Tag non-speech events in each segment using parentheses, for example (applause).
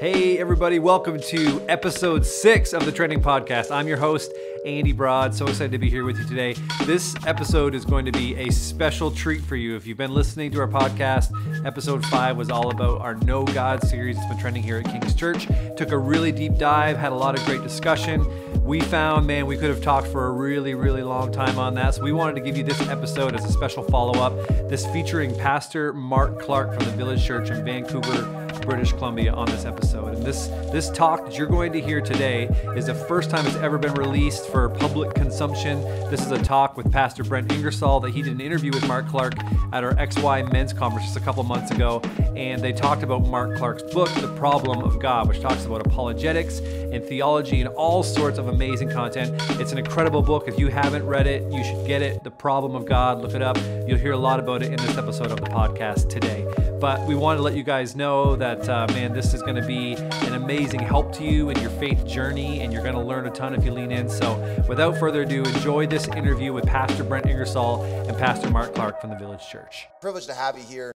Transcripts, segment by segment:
Hey, everybody, welcome to episode six of the Trending Podcast. I'm your host, Andy Broad. So excited to be here with you today. This episode is going to be a special treat for you. If you've been listening to our podcast, episode five was all about our No God series. It's been trending here at King's Church. Took a really deep dive, had a lot of great discussion. We found, man, we could have talked for a really, really long time on that. So we wanted to give you this episode as a special follow up. This featuring Pastor Mark Clark from the Village Church in Vancouver. British Columbia on this episode. And this this talk that you're going to hear today is the first time it's ever been released for public consumption. This is a talk with Pastor Brent Ingersoll that he did an interview with Mark Clark at our XY Men's Conference just a couple months ago, and they talked about Mark Clark's book, The Problem of God, which talks about apologetics and theology and all sorts of amazing content. It's an incredible book. If you haven't read it, you should get it. The Problem of God. Look it up. You'll hear a lot about it in this episode of the podcast today. But we want to let you guys know that, uh, man, this is going to be an amazing help to you in your faith journey, and you're going to learn a ton if you lean in. So, without further ado, enjoy this interview with Pastor Brent Ingersoll and Pastor Mark Clark from the Village Church. Privileged to have you here.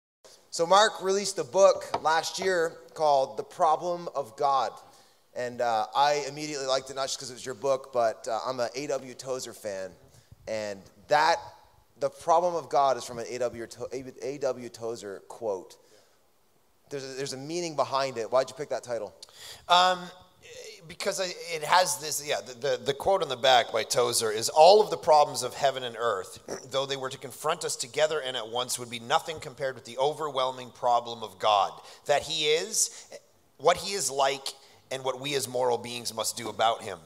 So, Mark released a book last year called The Problem of God. And uh, I immediately liked it, not just because it was your book, but uh, I'm an A.W. Tozer fan. And that, The Problem of God, is from an A.W. A.W. Tozer quote. There's a, there's a meaning behind it. Why'd you pick that title? Um, because it has this, yeah, the, the, the, quote on the back by Tozer is all of the problems of heaven and earth, (clears throat) though they were to confront us together and at once, would be nothing compared with the overwhelming problem of God. That He is, what He is like, and what we as moral beings must do about Him.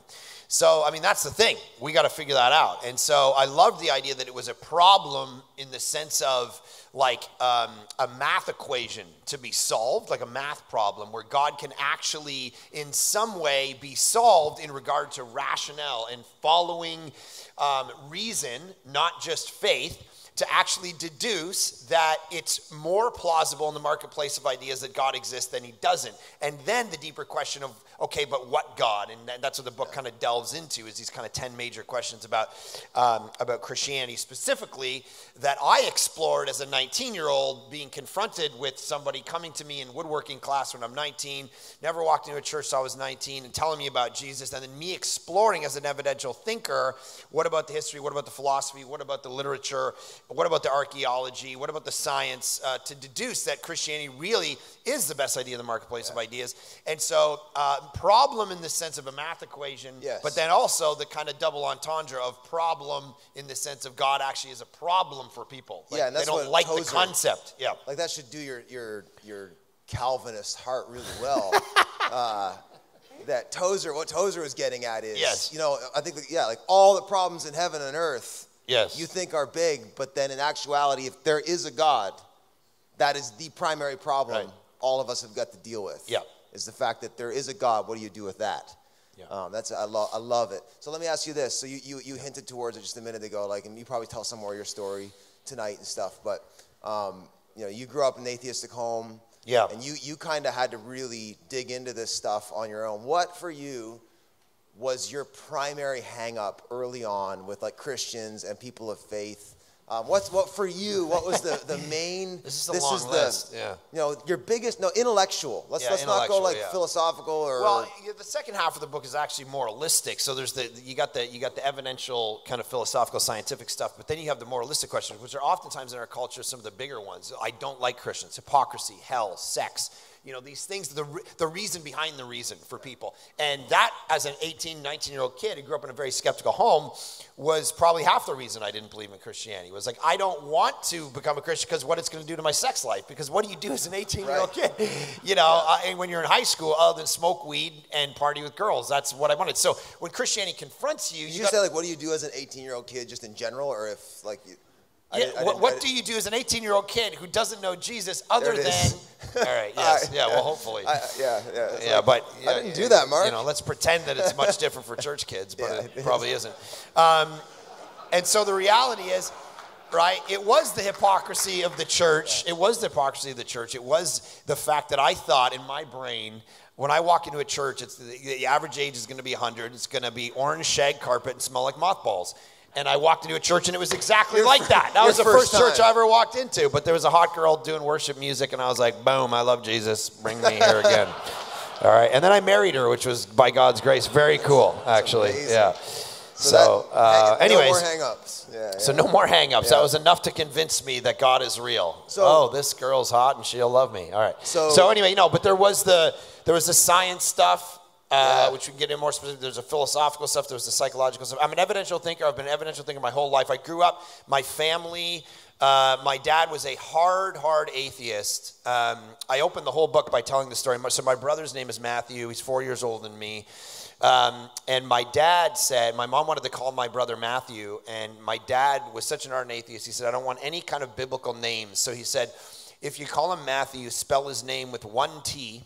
So, I mean, that's the thing. We got to figure that out. And so I loved the idea that it was a problem in the sense of, like um, a math equation to be solved, like a math problem, where God can actually, in some way, be solved in regard to rationale and following um, reason, not just faith, to actually deduce that it's more plausible in the marketplace of ideas that God exists than he doesn't. And then the deeper question of, okay, but what God? And that's what the book kind of delves into is these kind of 10 major questions about, um, about Christianity specifically that I explored as a 19 year old being confronted with somebody coming to me in woodworking class when I'm 19, never walked into a church till I was 19 and telling me about Jesus. And then me exploring as an evidential thinker, what about the history? What about the philosophy? What about the literature? What about the archaeology? What about the science? Uh, to deduce that Christianity really is the best idea in the marketplace yeah. of ideas. And so, uh, problem in the sense of a math equation, yes. but then also the kind of double entendre of problem in the sense of God actually is a problem for people. Like, yeah, and that's they don't like Tozer, the concept. Yeah, like that should do your your your Calvinist heart really well. (laughs) uh, that Tozer, what Tozer was getting at is, yes. you know, I think, yeah, like all the problems in heaven and earth yes. you think are big, but then in actuality, if there is a God, that is the primary problem right. all of us have got to deal with. Yeah. Is the fact that there is a God. What do you do with that? Yeah. Um, that's I love I love it. So let me ask you this. So you, you you hinted towards it just a minute ago, like, and you probably tell some more of your story tonight and stuff. But um, you know, you grew up in an atheistic home. Yeah. And you you kind of had to really dig into this stuff on your own. What for you was your primary hangup early on with like Christians and people of faith? Um, what's what for you? What was the, the main? (laughs) this is, this is the list. yeah. You know, your biggest no intellectual. Let's yeah, let's not go like yeah. philosophical or. Well, the second half of the book is actually moralistic. So there's the you got the you got the evidential kind of philosophical scientific stuff, but then you have the moralistic questions, which are oftentimes in our culture some of the bigger ones. I don't like Christians. Hypocrisy, hell, sex you know, these things, the, the reason behind the reason for people. And that, as an 18, 19 year old kid who grew up in a very skeptical home, was probably half the reason I didn't believe in Christianity. It was like, I don't want to become a Christian because what it's going to do to my sex life. Because what do you do as an 18 year old kid? (laughs) You know, yeah. uh, and when you're in high school, other than smoke weed and party with girls, that's what I wanted. So when Christianity confronts you, you, you got, say like, what do you do as an 18 year old kid, just in general, or if like you, yeah, I, I what, what do you do as an 18 year old kid who doesn't know Jesus other than. (laughs) all right, yes, (laughs) yeah, well, hopefully. I, yeah, yeah. Yeah, like, but. I didn't do that, Mark. You know, let's pretend that it's much (laughs) different for church kids, but yeah, it, probably isn't. Um, and so the reality is, right, it was the hypocrisy of the church. It was the hypocrisy of the church. It was the fact that I thought in my brain, when I walk into a church, it's the, the average age is going to be 100. It's going to be orange shag carpet and smell like mothballs. And I walked into a church and it was exactly your like that. That was the first, first church I ever walked into. But there was a hot girl doing worship music, and I was like, boom, I love Jesus. Bring me here (laughs) again. All right, and then I married her, which was by God's grace very cool, actually. Yeah. So, that- uh, hang- anyways, no more hang-ups. Yeah, yeah. so no more hang-ups. Yeah. That was enough to convince me that God is real. So- oh, this girl's hot and she'll love me. All right. So- so anyway, you know, but there was the there was the science stuff. Uh. Which we can get in more specific. There's a philosophical stuff. There's the psychological stuff. I'm an evidential thinker. I've been an evidential thinker my whole life. I grew up. My family. Uh, my dad was a hard, hard atheist. Um, I opened the whole book by telling the story. So my brother's name is Matthew. He's four years older than me. Um, and my dad said, my mom wanted to call my brother Matthew, and my dad was such an ardent atheist. He said, I don't want any kind of biblical names. So he said, if you call him Matthew, spell his name with one T,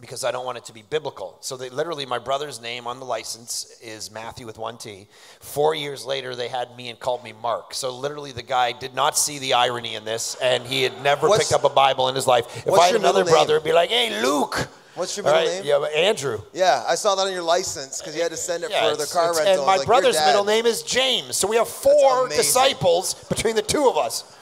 because I don't want it to be biblical. So they literally, my brother's name on the license is Matthew with one T. Four years later, they had me and called me Mark. So literally, the guy did not see the irony in this, and he had never What's- picked up a Bible in his life. If I had another brother, it'd be like, hey, Luke. What's your middle right, name? Yeah, but Andrew. Yeah, I saw that on your license because you had to send it Yeah, for the car rental. And my Like, brother's middle name is James. So we have four disciples between the two of us.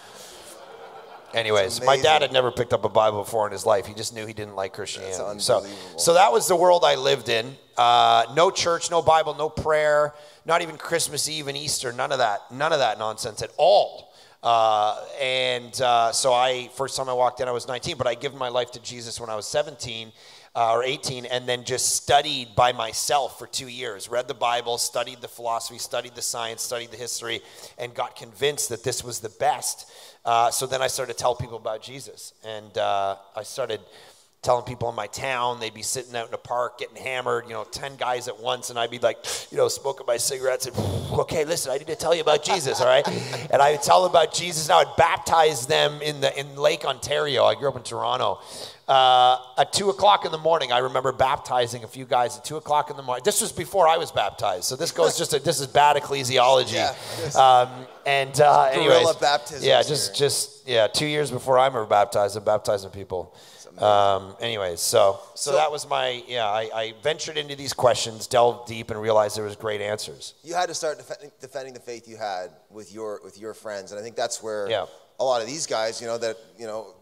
Anyways, my dad had never picked up a Bible before in his life. He just knew he didn't like Christianity. So, so that was the world I lived in. Uh, no church, no Bible, no prayer, not even Christmas Eve and Easter. None of that. None of that nonsense at all. Uh, and uh, so I, first time I walked in, I was 19, but I given my life to Jesus when I was 17 uh, or 18, and then just studied by myself for two years. Read the Bible, studied the philosophy, studied the science, studied the history, and got convinced that this was the best. Uh, so then I started to tell people about Jesus, and uh, I started telling people in my town they'd be sitting out in a park getting hammered, you know, 10 guys at once, and I'd be like, you know, smoking my cigarettes and, okay, listen, I need to tell you about Jesus, all right? (laughs) And I would tell them about Jesus, and I would baptize them in, the, in Lake Ontario. I grew up in Toronto. Uh, at 2 o'clock in the morning, I remember baptizing a few guys at 2 o'clock in the morning. This was before I was baptized, so this goes (laughs) just, a, this is bad ecclesiology. Yeah, um, and uh, anyways, yeah, just, here. just, yeah, two years before I'm ever baptized, I'm baptizing people. Um, anyways, so, so So- that was my yeah. I, I ventured into these questions, delved deep, and realized there was great answers. you had to start defending, defending the faith you had with your with your friends, and I think that's where Yeah. a lot of these guys, you know, that you know,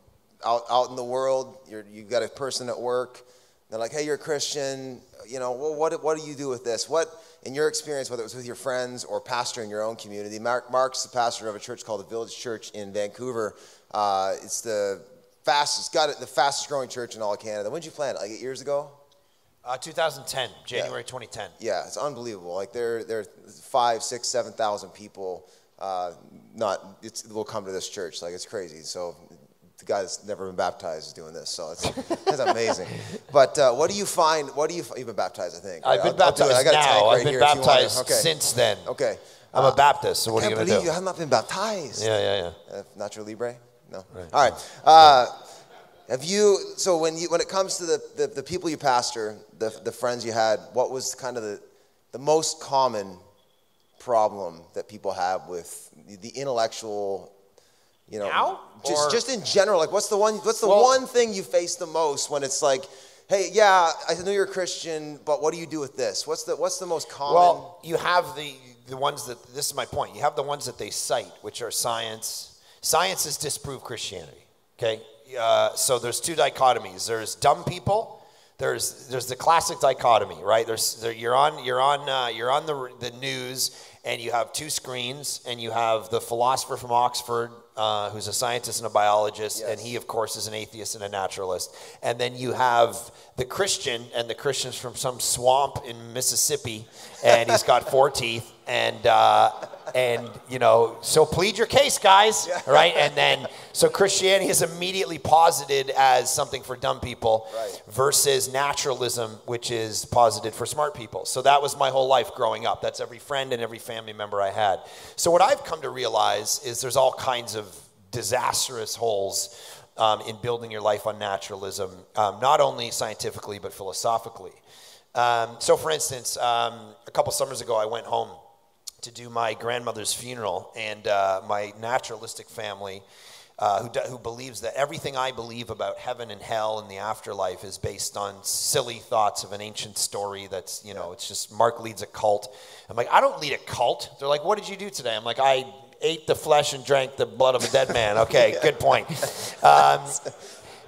out out in the world, you're you've got a person at work, they're like, hey, you're a Christian, you know, well, what what do you do with this? What in your experience, whether it was with your friends or pastoring your own community, Mark Mark's the pastor of a church called the Village Church in Vancouver. Uh, it's the fastest, got it, the fastest growing church in all of Canada. When did you plant it? Like eight years ago? Uh, 2010, January 2010. Yeah, it's unbelievable. Like there, there are five, six, seven thousand people. Uh, not, it's, will come to this church. Like it's crazy. So the guy that's never been baptized is doing this. So it's, it's (laughs) amazing. But uh, what do you find? What do you? You've been baptized, I think. I've right? been I'll- I'll baptized I got now. right I've been here if you wanna- baptized okay. since then. Okay. I'm a Baptist, so what are can't you believe gonna do? you have not been baptized. Yeah, yeah, yeah. Uh, Nacho Libre? No. All right. Uh, have you? So when you when it comes to the, the, the people you pastor, the the friends you had, what was kind of the the most common problem that people have with the intellectual? You know, Now? just Or- just in general. Like, what's the one? What's the Well- one thing you face the most when it's like, hey, yeah, I know you're a Christian, but what do you do with this? What's the what's the most common? Well, you have the the ones that this is my point. You have the ones that they cite, which are science. Science has disproved Christianity. Okay, uh, so there's two dichotomies. There's dumb people. There's there's the classic dichotomy, right? There's there, you're on you're on uh, you're on the the news, and you have two screens, and you have the philosopher from Oxford. Uh, who's a scientist and a biologist, and he, of course, is an atheist and a naturalist. And then you have the Christian, and the Christian's from some swamp in Mississippi, and he's got four (laughs) teeth, and uh, and you know, so plead your case, guys, right? And then so Christianity is immediately posited as something for dumb people, Right. versus naturalism, which is posited for smart people. So that was my whole life growing up. That's every friend and every family member I had. So what I've come to realize is there's all kinds of disastrous holes um, in building your life on naturalism, um, not only scientifically but philosophically. Um, so, for instance, um, a couple summers ago, I went home to do my grandmother's funeral, and uh, my naturalistic family, uh, who, who believes that everything I believe about heaven and hell and the afterlife is based on silly thoughts of an ancient story that's, you know, it's just Mark leads a cult. I'm like, I don't lead a cult. They're like, what did you do today? I'm like, I ate the flesh and drank the blood of a dead man. (laughs) Okay, good point. Um,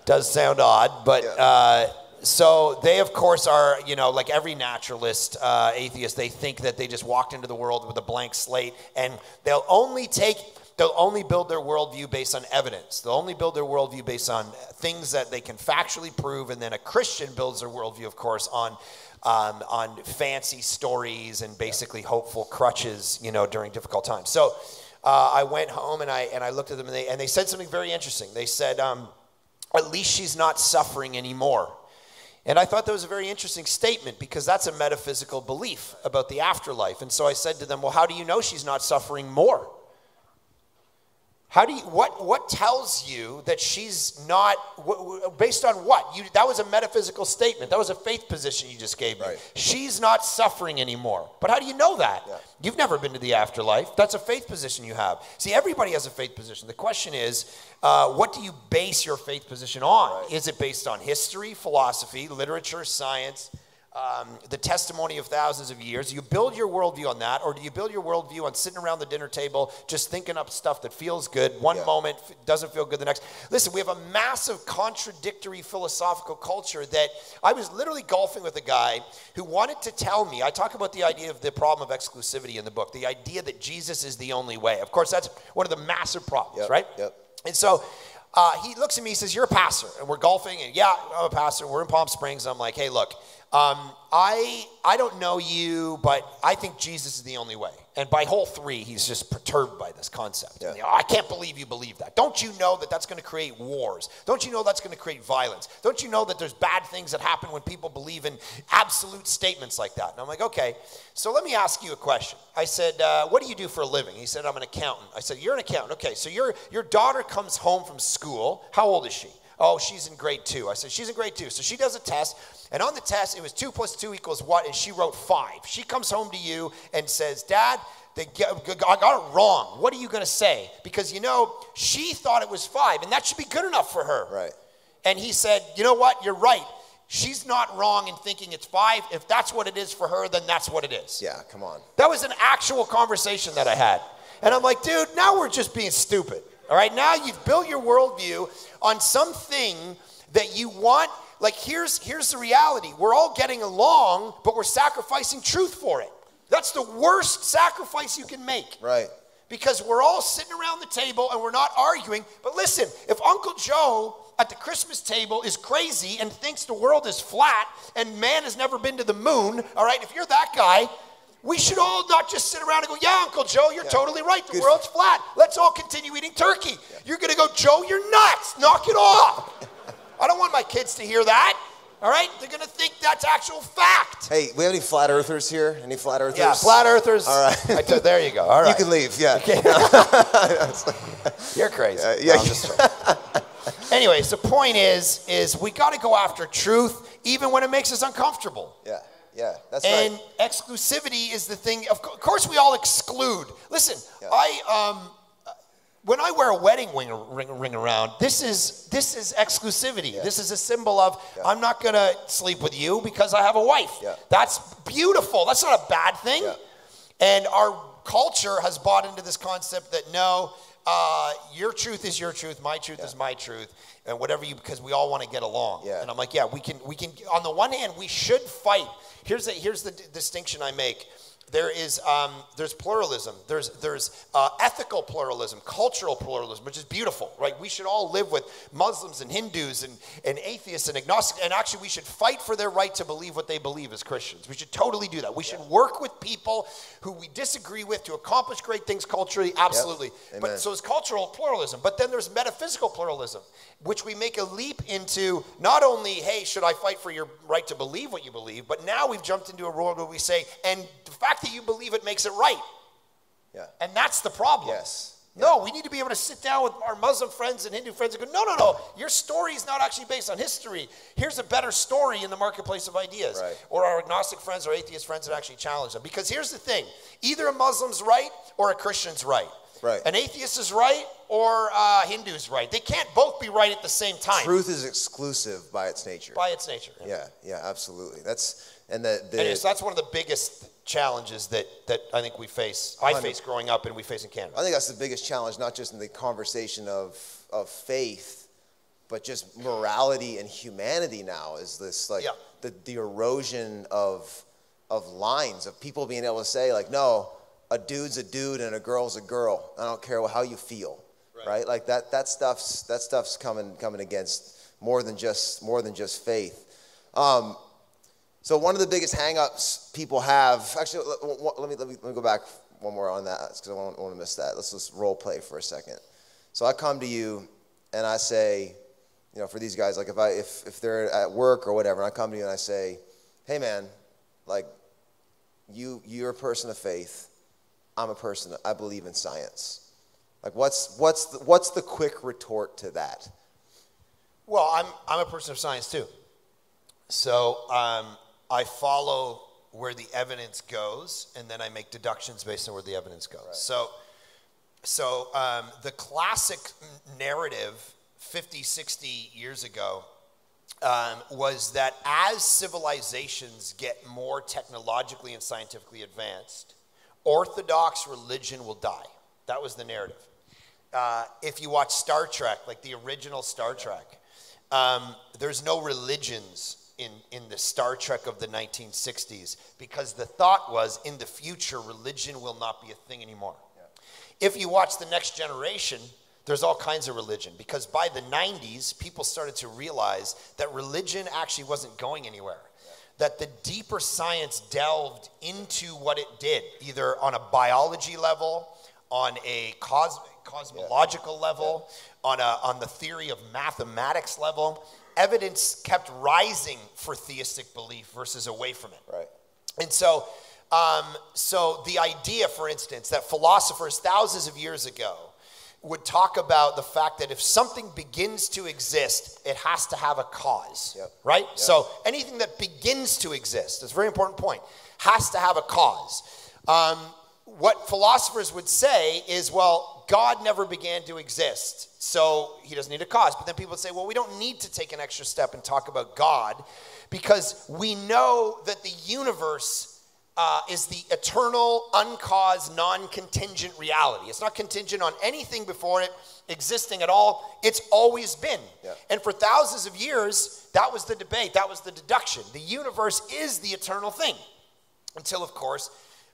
does sound odd, but uh, so they, of course, are, you know, like every naturalist, uh, atheist, they think that they just walked into the world with a blank slate and they'll only take, they'll only build their worldview based on evidence. They'll only build their worldview based on things that they can factually prove. And then a Christian builds their worldview, of course, on, um, on fancy stories and basically hopeful crutches, you know, during difficult times. So uh, I went home and I, and I looked at them and they, and they said something very interesting. They said, um, at least she's not suffering anymore. And I thought that was a very interesting statement because that's a metaphysical belief about the afterlife. And so I said to them, Well, how do you know she's not suffering more? How do you, what, what tells you that she's not, based on what? You, that was a metaphysical statement. That was a faith position you just gave me. Right. She's not suffering anymore. But how do you know that? Yeah. You've never been to the afterlife. That's a faith position you have. See, everybody has a faith position. The question is, uh, what do you base your faith position on? Right. Is it based on history, philosophy, literature, science? Um, the testimony of thousands of years? Do you build your worldview on that, or do you build your worldview on sitting around the dinner table just thinking up stuff that feels good one Yeah. moment, doesn't feel good the next? Listen, we have a massive contradictory philosophical culture that I was literally golfing with a guy who wanted to tell me. I talk about the idea of the problem of exclusivity in the book, the idea that Jesus is the only way. Of course, that's one of the massive problems, Yep, right? yep. And so uh, he looks at me, he says, You're a pastor. And we're golfing, and yeah, I'm a pastor. We're in Palm Springs. I'm like, Hey, look, um, I, I don't know you, but I think Jesus is the only way. And by hole three, he's just perturbed by this concept. Yeah. "Oh, I can't believe you believe that. Don't you know that that's going to create wars? Don't you know that's going to create violence? Don't you know that there's bad things that happen when people believe in absolute statements like that? And I'm like, okay, so let me ask you a question. I said, uh, what do you do for a living? He said, I'm an accountant. I said, you're an accountant. Okay, so your, your daughter comes home from school. How old is she? Oh, she's in grade two. I said, she's in grade two. So she does a test, and on the test, it was two plus two equals what? And she wrote five. She comes home to you and says, Dad, they I got it wrong. What are you going to say? Because you know, she thought it was five, and that should be good enough for her. Right. And he said, You know what? You're right. She's not wrong in thinking it's five. If that's what it is for her, then that's what it is. Yeah, come on. That was an actual conversation that I had. And I'm like, dude, now we're just being stupid. All right, now you've built your worldview on something that you want. Like, here's, here's the reality we're all getting along, but we're sacrificing truth for it. That's the worst sacrifice you can make Right. because we're all sitting around the table and we're not arguing. But listen, if Uncle Joe at the Christmas table is crazy and thinks the world is flat and man has never been to the moon, all right, if you're that guy, we should all not just sit around and go, Yeah, Uncle Joe, you're totally right. The Good. world's flat. Let's all continue eating turkey. You're going to go, Joe, you're nuts. Knock it off. (laughs) I don't want my kids to hear that. All right? They're going to think that's actual fact. Hey, we have any flat earthers here? Any flat earthers? Yeah, flat earthers. All right. I there you go. All right. You can leave. Yeah. (laughs) You're crazy. Uh, yeah. No, I'm just (laughs) Anyways, the point is, is we got to go after truth, even when it makes us uncomfortable. Yeah. Yeah. That's And right. exclusivity is the thing. Of co- of course, we all exclude. Listen, Yeah. I um, when I wear a wedding ring, ring, ring around, this is this is exclusivity. This is a symbol of I'm not gonna sleep with you because I have a wife. Yeah. That's beautiful. That's not a bad thing. Yeah. And our culture has bought into this concept that no, uh, your truth is your truth, my truth is my truth, and whatever you because we all want to get along. Yeah. And I'm like, yeah, we can we can. On the one hand, we should fight. Here's the here's the d- distinction I make. There is um, there's pluralism. There's there's uh, ethical pluralism, cultural pluralism, which is beautiful, right? We should all live with Muslims and Hindus and, and atheists and agnostics, and actually we should fight for their right to believe what they believe as Christians. We should totally do that. We should work with people who we disagree with to accomplish great things culturally. Absolutely. Amen. But so it's cultural pluralism. But then there's metaphysical pluralism, which we make a leap into not only, hey, should I fight for your right to believe what you believe, but now we've jumped into a world where we say, and the fact that you believe it makes it right. Yeah. And that's the problem. Yes. No, we need to be able to sit down with our Muslim friends and Hindu friends and go, no, no, no, your story is not actually based on history. Here's a better story in the marketplace of ideas. Right. Or our agnostic friends or atheist friends that actually challenge them. Because here's the thing either a Muslim's right or a Christian's right. Right. An atheist is right or uh, a Hindu's right. They can't both be right at the same time Truth is exclusive by its nature. by its nature. yeah. Yeah. Absolutely. That's and the the And so that's one of the biggest challenges that, that I think we face, I face growing up and we face in Canada. I think that's the biggest challenge, not just in the conversation of of faith, but just morality and humanity now is this like Yeah. the, the erosion of of lines of people being able to say like no a dude's a dude and a girl's a girl i don't care how you feel Right. right, like that that stuff's that stuff's coming coming against more than just more than just faith um, so one of the biggest hangups people have actually let, me, let me let me go back one more on that because I don't want to miss that. Let's just role play for a second. So I come to you and I say, you know, for these guys, like if I if if they're at work or whatever, and I come to you and I say, hey man, like you you're a person of faith, I'm a person I believe in science. Like what's what's the, what's the quick retort to that? Well, I'm, I'm a person of science too. So um, I follow where the evidence goes, and then I make deductions based on where the evidence goes. So, so um, the classic narrative 50, 60 years ago um, was that as civilizations get more technologically and scientifically advanced, orthodox religion will die. That was the narrative. Uh, if you watch Star Trek, like the original Star Trek, um, there's no religions in, in the Star Trek of the 1960s because the thought was in the future, religion will not be a thing anymore. If you watch The Next Generation, there's all kinds of religion because by the 90s, people started to realize that religion actually wasn't going anywhere. That the deeper science delved into what it did, either on a biology level, on a cos- cosmological level, on, a, on the theory of mathematics level, evidence kept rising for theistic belief versus away from it. Right. And so, um, so the idea, for instance, that philosophers thousands of years ago would talk about the fact that if something begins to exist, it has to have a cause, Yep. right? So anything that begins to exist, that's a very important point, has to have a cause. Um, what philosophers would say is, well, God never began to exist, so he doesn't need a cause. But then people say, well, we don't need to take an extra step and talk about God because we know that the universe uh, is the eternal, uncaused, non contingent reality. It's not contingent on anything before it existing at all. It's always been. Yeah. And for thousands of years, that was the debate, that was the deduction. The universe is the eternal thing. Until, of course,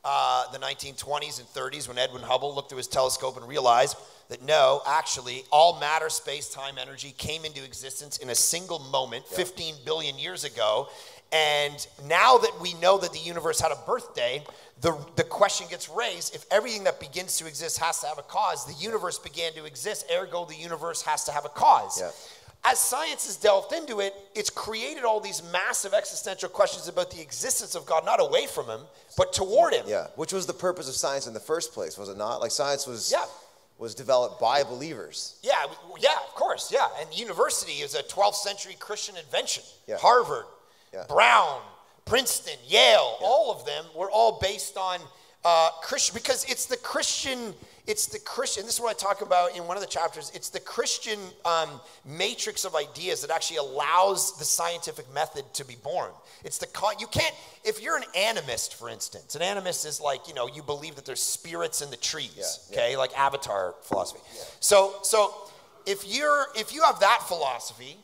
uh, the 1920s and 30s when Edwin Hubble looked through his telescope and realized that no, actually, all matter, space, time, energy came into existence in a single moment 15 billion years ago. And now that we know that the universe had a birthday, the, the question gets raised if everything that begins to exist has to have a cause, the universe began to exist, ergo, the universe has to have a cause. Yeah. As science has delved into it, it's created all these massive existential questions about the existence of God, not away from Him, but toward Him. Yeah, which was the purpose of science in the first place, was it not? Like science was Yeah. was developed by believers. Yeah, yeah, of course, yeah. And university is a 12th century Christian invention. Yeah. Harvard, Yeah. Brown, Princeton, Yale, all of them were all based on uh, Christian because it's the Christian. It's the Christian. This is what I talk about in one of the chapters. It's the Christian um, matrix of ideas that actually allows the scientific method to be born. It's the con- you can't if you're an animist, for instance. An animist is like you know you believe that there's spirits in the trees. Yeah, okay, like Avatar philosophy. So so if you're if you have that philosophy,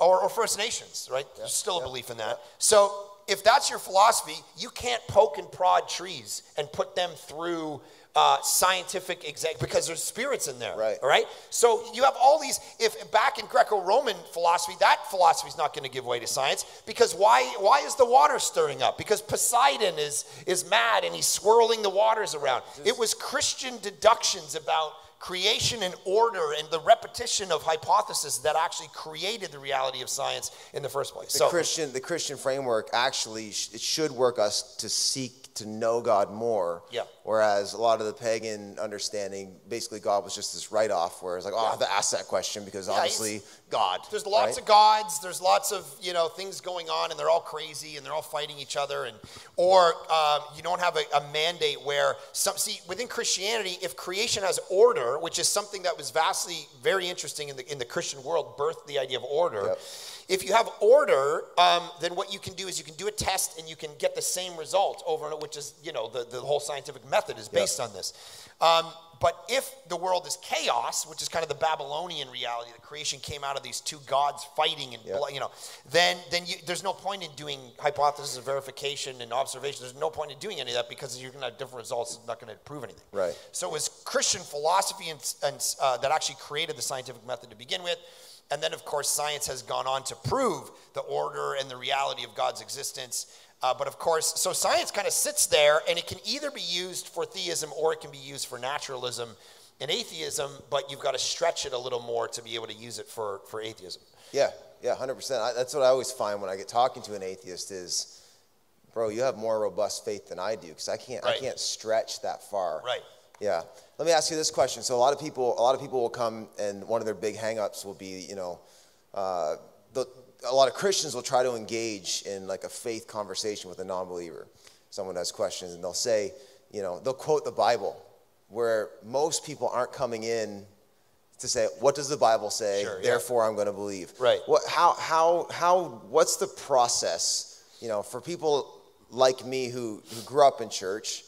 or, or First Nations, right? There's still a belief in that. So if that's your philosophy, you can't poke and prod trees and put them through uh, scientific exact because there's spirits in there, Right. All right. So you have all these. If back in Greco-Roman philosophy, that philosophy is not going to give way to science because why? Why is the water stirring up? Because Poseidon is is mad and he's swirling the waters around. It was Christian deductions about creation and order and the repetition of hypotheses that actually created the reality of science in the first place. The so Christian the Christian framework actually sh- it should work us to seek to know God more. Yeah. Whereas a lot of the pagan understanding, basically God was just this write off. Where it's like, oh, I have to ask that question because Yeah, obviously God. There's lots right? of gods. There's lots of you know things going on, and they're all crazy, and they're all fighting each other. And or um, you don't have a, a mandate where some see within Christianity, if creation has order, which is something that was vastly very interesting in the in the Christian world, birthed the idea of order. Yep. If you have order, um, then what you can do is you can do a test and you can get the same result over and over, which is, you know, the, the whole scientific method is based on this. Um, but if the world is chaos, which is kind of the Babylonian reality, the creation came out of these two gods fighting and, Yeah. you know, then, then you, there's no point in doing hypothesis and verification and observation. There's no point in doing any of that because you're going to have different results. It's not going to prove anything. Right. So it was Christian philosophy and, and uh, that actually created the scientific method to begin with. And then, of course, science has gone on to prove the order and the reality of God's existence. Uh, but of course, so science kind of sits there and it can either be used for theism or it can be used for naturalism and atheism, but you've got to stretch it a little more to be able to use it for, for atheism. Yeah, yeah, hundred percent. That's what I always find when I get talking to an atheist is, bro, you have more robust faith than I do because I can't, I can't stretch that far. Right. Yeah. Let me ask you this question. So a lot of people, a lot of people will come, and one of their big hangups will be, you know, uh, the, a lot of Christians will try to engage in like a faith conversation with a non-believer. Someone has questions, and they'll say, you know, they'll quote the Bible, where most people aren't coming in to say, what does the Bible say? Sure, yeah. Therefore, I'm going to believe. Right. What? How? How? How? What's the process? You know, for people like me who who grew up in church,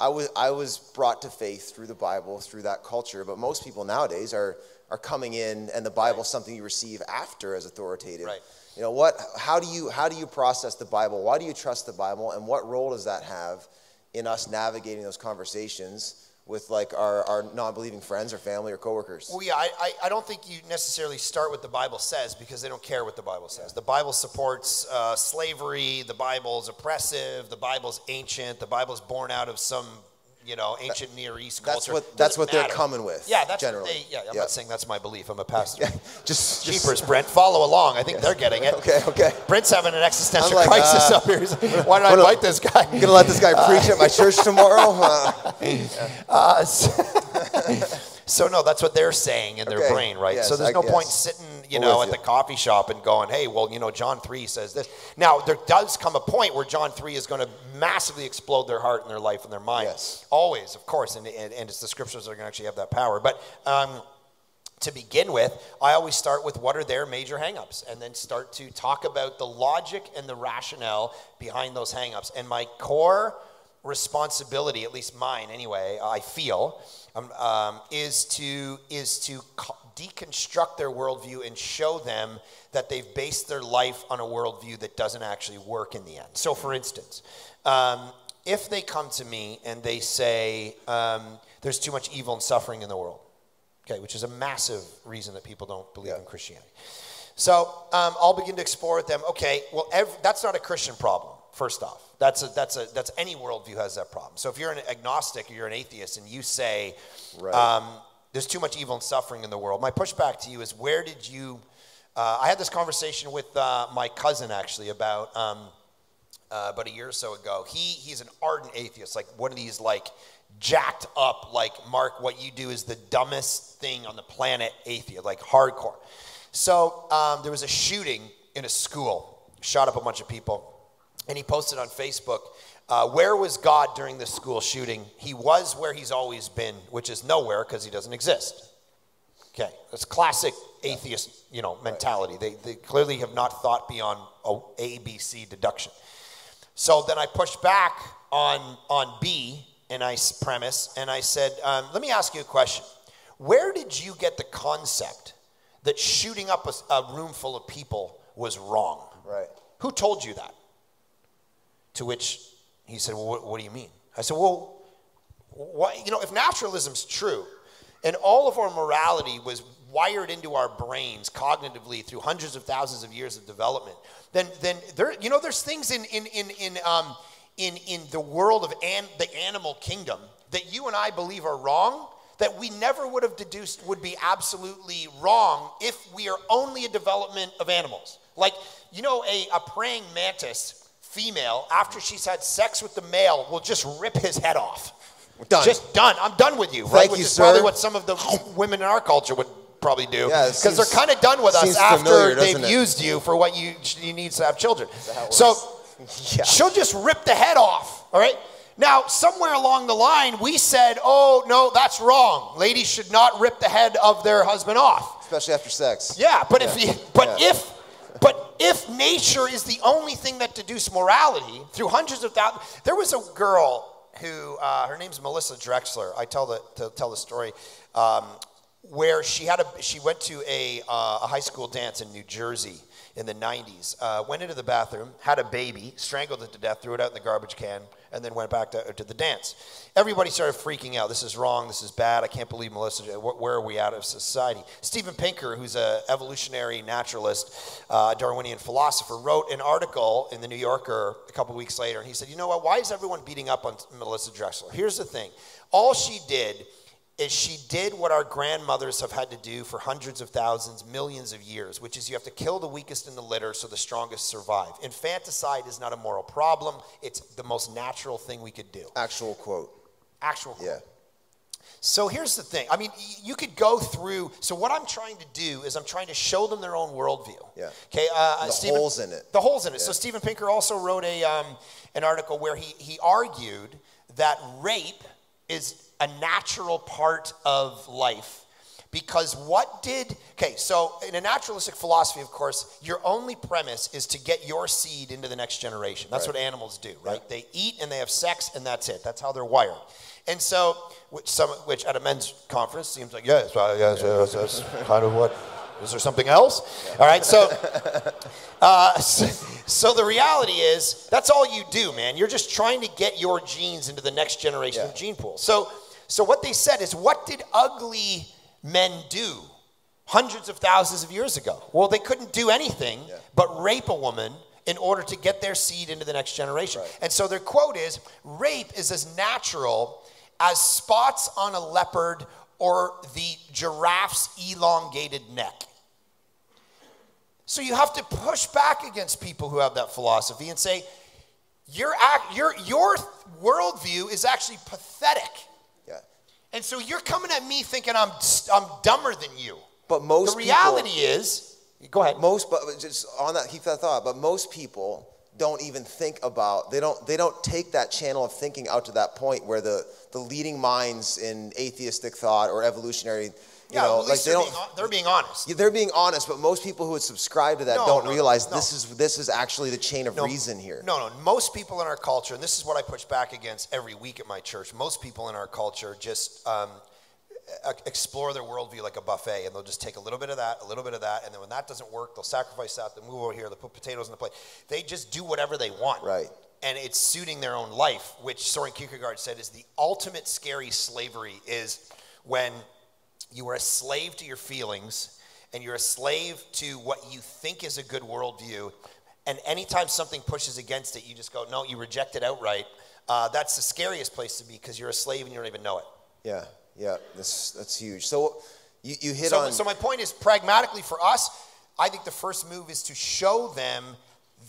I was I was brought to faith through the Bible, through that culture. But most people nowadays are are coming in, and the Bible's something you receive after as authoritative. Right. You know what? How do you how do you process the Bible? Why do you trust the Bible? And what role does that have in us navigating those conversations with like our, our non-believing friends or family or coworkers? Well, yeah, I, I, don't think you necessarily start with the Bible says because they don't care what the Bible says. The Bible supports uh, slavery. The Bible's oppressive. The Bible's ancient. The Bible's born out of some, you know, ancient Near East That's culture. what- that's what they're coming with, Yeah, that's generally. They, yeah, I'm Yeah. not saying that's my belief. I'm a pastor. (laughs) Just, just Jeepers, Brent, follow along. I think they're getting it. Okay, okay. Brent's having an existential like, crisis uh, up here. Like, Why did I invite this guy? I'm gonna let this guy preach at my (laughs) church tomorrow. Uh, (laughs) Uh, so, so no, that's what they're saying in their Okay, brain, right? yes, so there's I no point sitting, you know, at you. the coffee shop and going, "Hey, well, you know, John three says this." Now there does come a point where John three is going to massively explode their heart and their life and their mind. Yes. Always, of course, and, and, and it's the scriptures that are going to actually have that power. But um, to begin with, I always start with what are their major hangups and then start to talk about the logic and the rationale behind those hangups. And my core responsibility, at least mine anyway, I feel, um, um, is to is to deconstruct their worldview and show them that they've based their life on a worldview that doesn't actually work in the end. So, for instance, um, if they come to me and they say um, there's too much evil and suffering in the world, okay, which is a massive reason that people don't believe Yeah. in Christianity. So um, I'll begin to explore with them. Okay, well, that's not a Christian problem. First off, that's a, that's a that's any worldview has that problem. So if you're an agnostic or you're an atheist and you say Right. um, there's too much evil and suffering in the world, my pushback to you is where did you? Uh, I had this conversation with uh, my cousin actually about um, uh, about a year or so ago. He he's an ardent atheist, like one of these like jacked up, like Mark, what you do is the dumbest thing on the planet, atheist, like hardcore. So um, there was a shooting in a school, shot up a bunch of people, and he posted on Facebook. Uh, where was God during the school shooting? He was where he's always been, which is nowhere because he doesn't exist. Okay, that's classic atheist, you know, mentality. They, they clearly have not thought beyond a, A, B, C deduction. So then I pushed back on on B and I premise and I said, um, let me ask you a question. Where did you get the concept that shooting up a, a room full of people was wrong? right. Who told you that? To which he said, Well, what, what do you mean? I said, Well, what, you know, if naturalism's true and all of our morality was wired into our brains cognitively through hundreds of thousands of years of development, then, then there, you know, there's things in, in, in, in, um, in, in the world of an, the animal kingdom that you and I believe are wrong that we never would have deduced would be absolutely wrong if we are only a development of animals. Like, you know, a, a praying mantis female, after she's had sex with the male, will just rip his head off. Done. Just done. I'm done with you, Thank right? Which you, is probably what some of the women in our culture would probably do. Yeah, Because they're kind of done with us after familiar, they've it? used you for what you, you need to have children. So. (laughs) Yeah. she'll just rip the head off, all right? Now, somewhere along the line, we said, oh, no, that's wrong. Ladies should not rip the head of their husband off. Especially after sex. Yeah, but if you, but Yeah. if But if nature is the only thing that deduces morality through hundreds of thousands, there was a girl who, uh, her name's Melissa Drexler. I tell the, tell the story. Um, where she had a, she went to a, uh, a high school dance in New Jersey in the 90s, uh, went into the bathroom, had a baby, strangled it to death, threw it out in the garbage can, and then went back to, to the dance. Everybody started freaking out. This is wrong. This is bad. I can't believe Melissa. Where are we out of society? Steven Pinker, who's an evolutionary naturalist, uh, Darwinian philosopher, wrote an article in the New Yorker a couple weeks later, and he said, "You know what? Why is everyone beating up on Melissa Drexler? Here's the thing. All she did." Is she did what our grandmothers have had to do for hundreds of thousands, millions of years, which is you have to kill the weakest in the litter so the strongest survive. Infanticide is not a moral problem, it's the most natural thing we could do. Actual quote. Actual quote. Yeah. So here's the thing. I mean, you could go through. So what I'm trying to do is I'm trying to show them their own worldview. Yeah. Okay. Uh, the Steven, holes in it. The holes in it. Yeah. So Steven Pinker also wrote a um, an article where he he argued that rape is a natural part of life. Because what did, okay, so in a naturalistic philosophy, of course, your only premise is to get your seed into the next generation. That's right. what animals do, right? They eat and they have sex, and that's it. That's how they're wired. And so, which, some, which at a men's conference seems like, yes, well, yes, yes, that's kind of what is there something else? All right, so, (laughs) uh, so, so, the reality is that's all you do, man. You're just trying to get your genes into the next generation yeah. of gene pool. So, so what they said is, what did ugly men do hundreds of thousands of years ago? Well, they couldn't do anything yeah. but rape a woman in order to get their seed into the next generation. Right. And so their quote is, rape is as natural as spots on a leopard or the giraffe's elongated neck. So you have to push back against people who have that philosophy and say, your, act, your, your worldview is actually pathetic. And so you're coming at me thinking I'm, I'm dumber than you. But most The reality people, is, go ahead. Most, but just on that, keep that thought, but most people don't even think about they don't they don't take that channel of thinking out to that point where the the leading minds in atheistic thought or evolutionary yeah, know, like they don't. Being, they're being honest. They're being honest, but most people who would subscribe to that no, don't no, realize no. this is this is actually the chain of reason here. No, no. Most people in our culture, and this is what I push back against every week at my church. Most people in our culture just um, explore their worldview like a buffet, and they'll just take a little bit of that, a little bit of that, and then when that doesn't work, they'll sacrifice that. They'll move over here. They'll put potatoes on the plate. They just do whatever they want. Right and it's suiting their own life, which Soren Kierkegaard said is the ultimate scary slavery is when you are a slave to your feelings and you're a slave to what you think is a good worldview. And anytime something pushes against it, you just go, no, you reject it outright. Uh, that's the scariest place to be because you're a slave and you don't even know it. Yeah, yeah, that's, that's huge. So you, you hit so, on. So my point is, pragmatically for us, I think the first move is to show them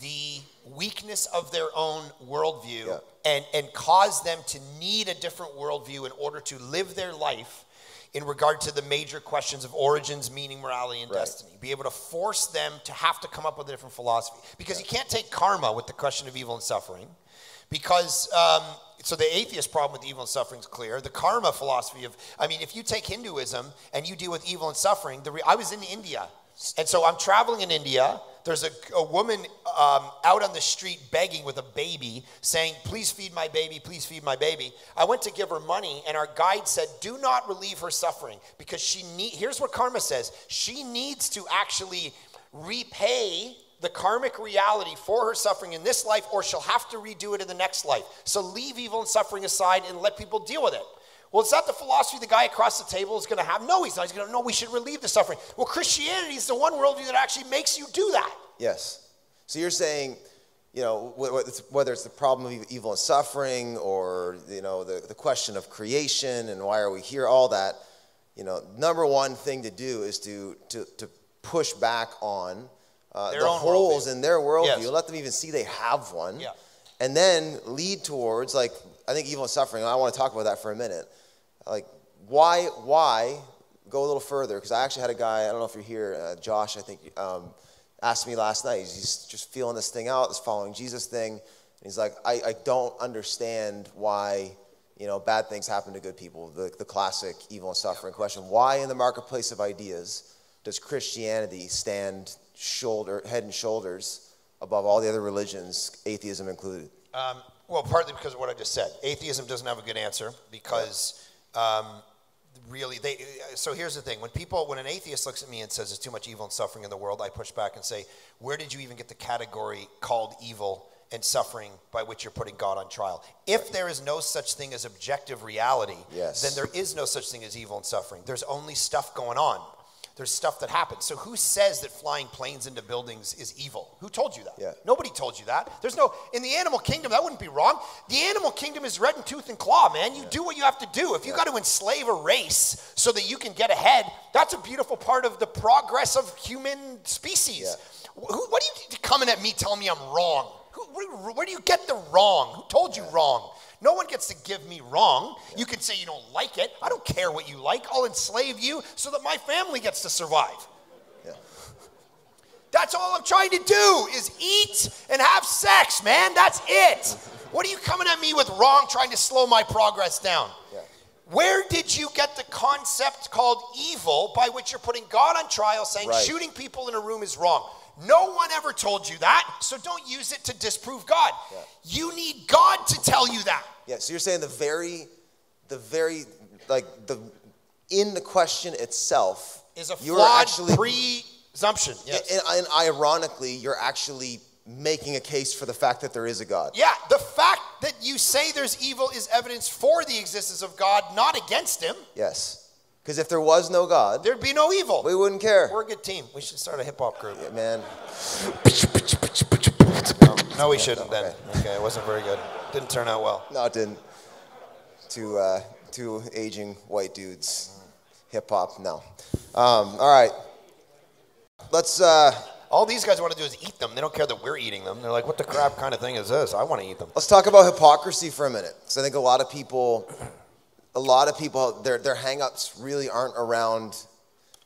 the weakness of their own worldview yeah. and, and cause them to need a different worldview in order to live their life in regard to the major questions of origins, meaning, morality, and right. destiny. Be able to force them to have to come up with a different philosophy. Because yeah. you can't take karma with the question of evil and suffering. Because, um, so the atheist problem with evil and suffering is clear. The karma philosophy of, I mean, if you take Hinduism and you deal with evil and suffering, the re- I was in India. And so I'm traveling in India there's a, a woman um, out on the street begging with a baby, saying, Please feed my baby, please feed my baby. I went to give her money, and our guide said, Do not relieve her suffering because she need, here's what karma says she needs to actually repay the karmic reality for her suffering in this life, or she'll have to redo it in the next life. So leave evil and suffering aside and let people deal with it. Well, is that the philosophy the guy across the table is going to have? No, he's not. He's going to, no, we should relieve the suffering. Well, Christianity is the one worldview that actually makes you do that. Yes. So you're saying, you know, whether it's the problem of evil and suffering or, you know, the, the question of creation and why are we here, all that, you know, number one thing to do is to, to, to push back on uh, the holes worldview. in their worldview. Yes. Let them even see they have one. Yeah. And then lead towards, like, I think evil and suffering, I want to talk about that for a minute like why why go a little further because i actually had a guy i don't know if you're here uh, josh i think um, asked me last night he's just feeling this thing out this following jesus thing and he's like i, I don't understand why you know bad things happen to good people the, the classic evil and suffering question why in the marketplace of ideas does christianity stand shoulder, head and shoulders above all the other religions, atheism included? Um, well, partly because of what I just said. Atheism doesn't have a good answer because um, really, they. So here's the thing: when people, when an atheist looks at me and says there's too much evil and suffering in the world, I push back and say, where did you even get the category called evil and suffering by which you're putting God on trial? If there is no such thing as objective reality, Yes. then there is no such thing as evil and suffering. There's only stuff going on. There's stuff that happens. So who says that flying planes into buildings is evil? Who told you that? Yeah. Nobody told you that. There's no in the animal kingdom. That wouldn't be wrong. The animal kingdom is red in tooth and claw, man. You do what you have to do. If you got to enslave a race so that you can get ahead, that's a beautiful part of the progress of human species. Who, what are you coming at me telling me I'm wrong? Who, where, where do you get the wrong? Who told you wrong? No one gets to give me wrong. You can say you don't like it. I don't care what you like. I'll enslave you so that my family gets to survive. Yeah. That's all I'm trying to do is eat and have sex, man. That's it. What are you coming at me with wrong trying to slow my progress down? Yeah. Where did you get the concept called evil by which you're putting God on trial saying Right. shooting people in a room is wrong? No one ever told you that, so don't use it to disprove God. You need God to tell you that. Yeah, so you're saying the very, the very, like the, in the question itself, Is a flawed actually, presumption. Yes. and, and ironically, you're actually making a case for the fact that there is a God. Yeah, the fact that you say there's evil is evidence for the existence of God, not against him. Yes, because if there was no God, There'd be no evil. we wouldn't care. We're a good team. We should start a hip hop group. Yeah, man, No, no, we shouldn't then. Okay, it wasn't very good. Didn't turn out well. no, it didn't. Two, uh, two aging white dudes, hip hop. No. Um, all right, let's. Uh, All these guys want to do is eat them. They don't care that we're eating them. They're like, what the crap kind of thing is this? I want to eat them. Let's talk about hypocrisy for a minute. Because I think a lot of people, a lot of people, their, their hang-ups really aren't around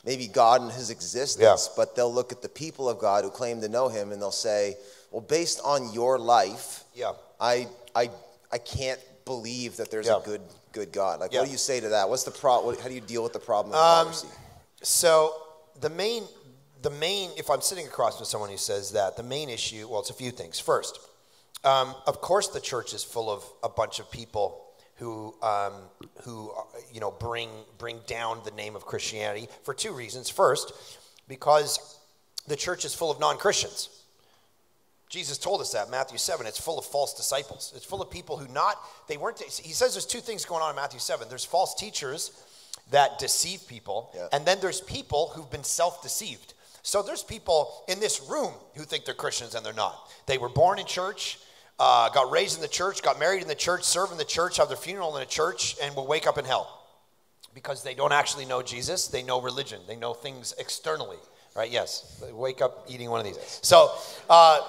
maybe God and his existence, Yeah. but they'll look at the people of God who claim to know him and they'll say, well, based on your life, Yeah. I, I, I can't believe that there's Yeah. a good, good God. Like, what do you say to that? What's the pro? What, how do you deal with the problem of Um. So the main, the main, if I'm sitting across from someone who says that, the main issue, well, it's a few things. First, um, of course, the church is full of a bunch of people who, um, who, you know, bring bring down the name of Christianity for two reasons. First, because the church is full of non-Christians. Jesus told us that Matthew 7 it's full of false disciples. It's full of people who not they weren't he says there's two things going on in Matthew 7. There's false teachers that deceive people Yeah. and then there's people who've been self-deceived. So there's people in this room who think they're Christians and they're not. They were born in church, uh, got raised in the church, got married in the church, serve in the church, have their funeral in a church and will wake up in hell because they don't actually know Jesus. They know religion. They know things externally, right? Yes. They wake up eating one of these. So, uh,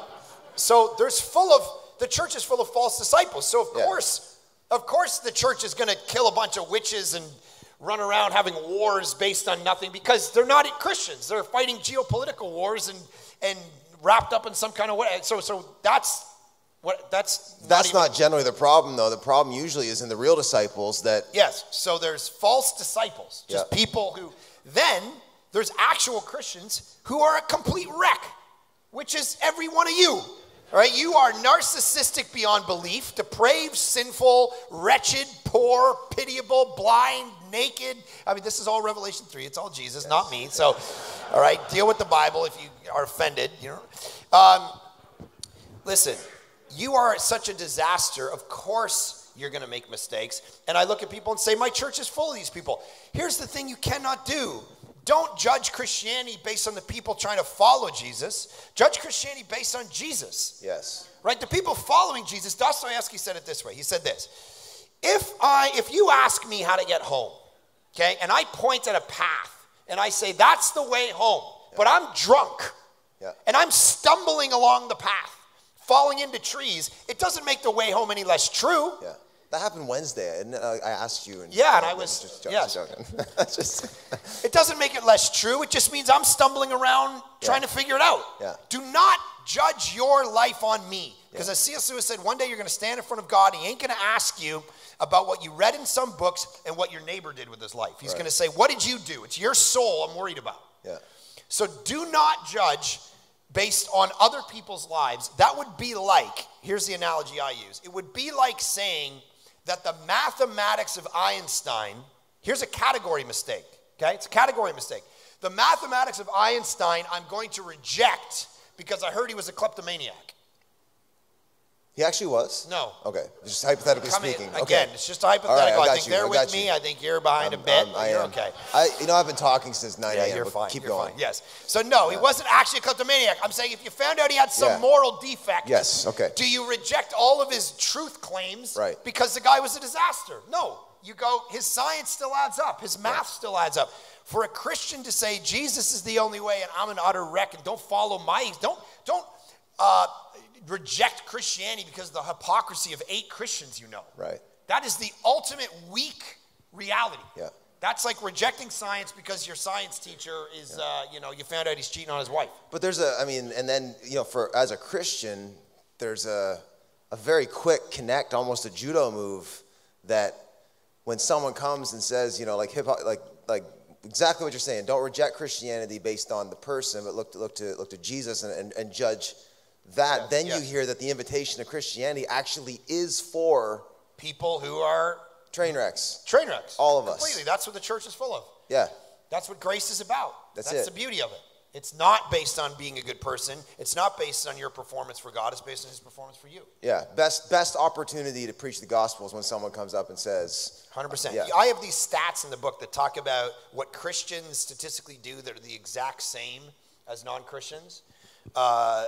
so there's full of the church is full of false disciples. So of Yeah. course, of course, the church is going to kill a bunch of witches and run around having wars based on nothing because they're not Christians. They're fighting geopolitical wars and and wrapped up in some kind of way. So so that's what that's That's even- not generally the problem, though. The problem usually is in the real disciples that Yes. So there's false disciples, just Yeah. people who then there's actual Christians who are a complete wreck, which is every one of you. Right? you are narcissistic beyond belief, depraved, sinful, wretched, poor, pitiable, blind, naked. I mean, this is all Revelation 3. It's all Jesus, not me. So, all right, deal with the Bible if you are offended, you know. Um, Listen, you are such a disaster. Of course, you're going to make mistakes. And I look at people and say, My church is full of these people. Here's the thing you cannot do don't judge Christianity based on the people trying to follow Jesus, judge Christianity based on Jesus. yes, Right? The people following Jesus, Dostoevsky said it this way. He said this If I if you ask me how to get home, okay, and I point at a path and I say that's the way home, but I'm drunk Yeah. and I'm stumbling along the path, falling into trees, it doesn't make the way home any less true. yeah. That happened Wednesday, and uh, I asked you. And, Yeah, and I was- just joking. yes. joking. (laughs) just, It doesn't make it less true. It just means I'm stumbling around trying to figure it out. Yeah. Do not judge your life on me. Because as C.S. Lewis said, one day you're going to stand in front of God. And He ain't going to ask you about what you read in some books and what your neighbor did with his life. He's going to say, What did you do? It's your soul I'm worried about. yeah, So do not judge based on other people's lives, that would be like, here's the analogy I use. It would be like saying that the mathematics of Einstein, here's a category mistake, okay? It's a category mistake. The mathematics of Einstein, I'm going to reject because I heard he was a kleptomaniac. He actually was? No. Okay. Just hypothetically Come in. speaking. Again, okay. it's just a hypothetical. Right, I I, think you, they're I with got me. I think you're behind a bit. I'm- I you're am. okay. I, you know, I've been talking since 9 Yeah, a.m. you're fine. Keep you're going. fine. Yes. So no, he wasn't actually a kleptomaniac. I'm saying if you found out he had some Yeah. moral defect, Yes, okay. Do you reject all of his truth claims Right. because the guy was a disaster? No. You go, his science still adds up. His math still adds up. For a Christian to say Jesus is the only way and I'm an utter wreck and don't follow my don't don't uh, reject Christianity because of the hypocrisy of eight Christians you know. Right. That is the ultimate weak reality. Yeah. That's like rejecting science because your science teacher is, uh, you know, you found out he's cheating on his wife. But there's a, I mean, and then, you know, for as a Christian, there's a, a very quick connect, almost a judo move that when someone comes and says, you know, like hip hop, like, like exactly what you're saying, don't reject Christianity based on the person, but look to, look to, look to Jesus and, and, and judge that. Yes, then yes. you hear that the invitation to Christianity actually is for People who are train wrecks. train wrecks. All of us. Completely. That's what the church is full of. Yeah. That's what grace is about. That's That's it. the beauty of it. It's not based on being a good person. It's not based on your performance for God. It's based on His performance for you. Yeah. Best, best opportunity to preach the gospel is when someone comes up and says, 100%. Yeah. I have these stats in the book that talk about what Christians statistically do that are the exact same as non Christians, uh,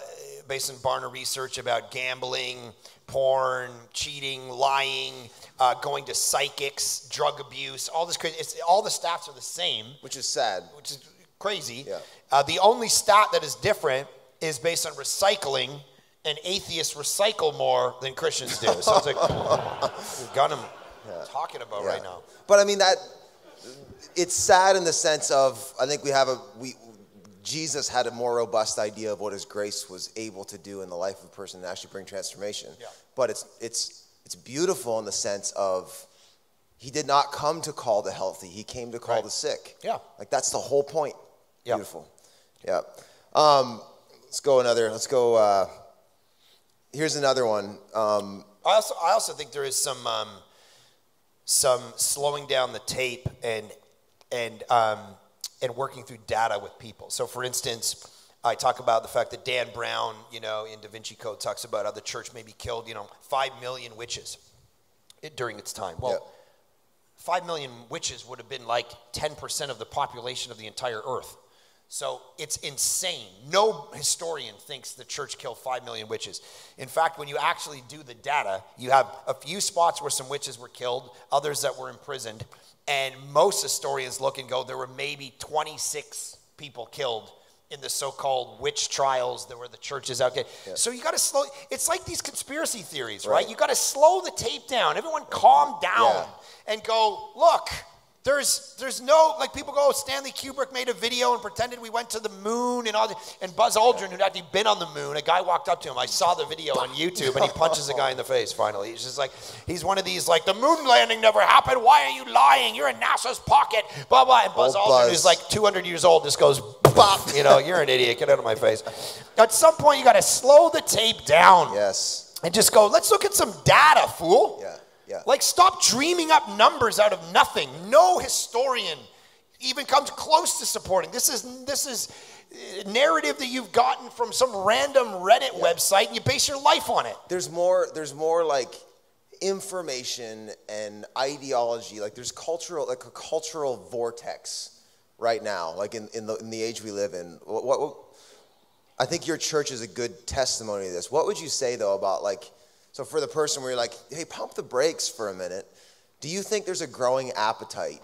based on Barna research about gambling, porn, cheating, lying, uh, going to psychics, drug abuse, all this crazy. It's, all the stats are the same, which is sad. which is crazy. Yeah. Uh, the only stat that is different is based on recycling, and atheists recycle more than Christians do. So it's like, (laughs) we've got them talking about right now. But I mean that it's sad in the sense of I think we have a we Jesus had a more robust idea of what his grace was able to do in the life of a person and actually bring transformation. Yeah. But it's it's it's beautiful in the sense of he did not come to call the healthy, he came to call Right. the sick. Yeah. Like that's the whole point. Yeah. Beautiful. Yeah. Um, let's go another let's go uh, here's another one. Um, I also, I also think there is some, um, some slowing down the tape and, and, um, and working through data with people. So, for instance, I talk about the fact that Dan Brown, you know, in Da Vinci Code talks about how the church maybe killed, you know, five million witches during its time. Well, Yeah. five million witches would have been like 10% of the population of the entire earth. So it's insane. No historian thinks the church killed 5 million witches. In fact, when you actually do the data, you have a few spots where some witches were killed, others that were imprisoned, and most historians look and go, there were maybe 26 people killed in the so-called witch trials that were the churches out there. So you got to slow. It's like these conspiracy theories, right? Right. You got to slow the tape down. Everyone, calm down Yeah. and go, look, there's there's no like people go, oh, Stanley Kubrick made a video and pretended we went to the moon and all the, and Buzz Aldrin who'd actually been on the moon, a guy walked up to him. I saw the video on YouTube and he punches a guy in the face finally. He's just like he's one of these like the moon landing never happened. Why are you lying? You're in NASA's pocket. Blah blah. And Buzz Old Aldrin, Buzz. who's like 200 years old, just goes bop. You know, you're an idiot. Get out of my face. At some point, you got to slow the tape down yes. and just go. Let's look at some data, fool. Yeah. Yeah. Like, stop dreaming up numbers out of nothing. No historian even comes close to supporting. This is this is uh, narrative that you've gotten from some random Reddit website, and you base your life on it. there's more there's more like information and ideology like there's cultural like a cultural vortex right now like in, in, the, in the age we live in what, what, what- i think your church is a good testimony to this what would you say though about like so for the person where you're like hey pump the brakes for a minute do you think there's a growing appetite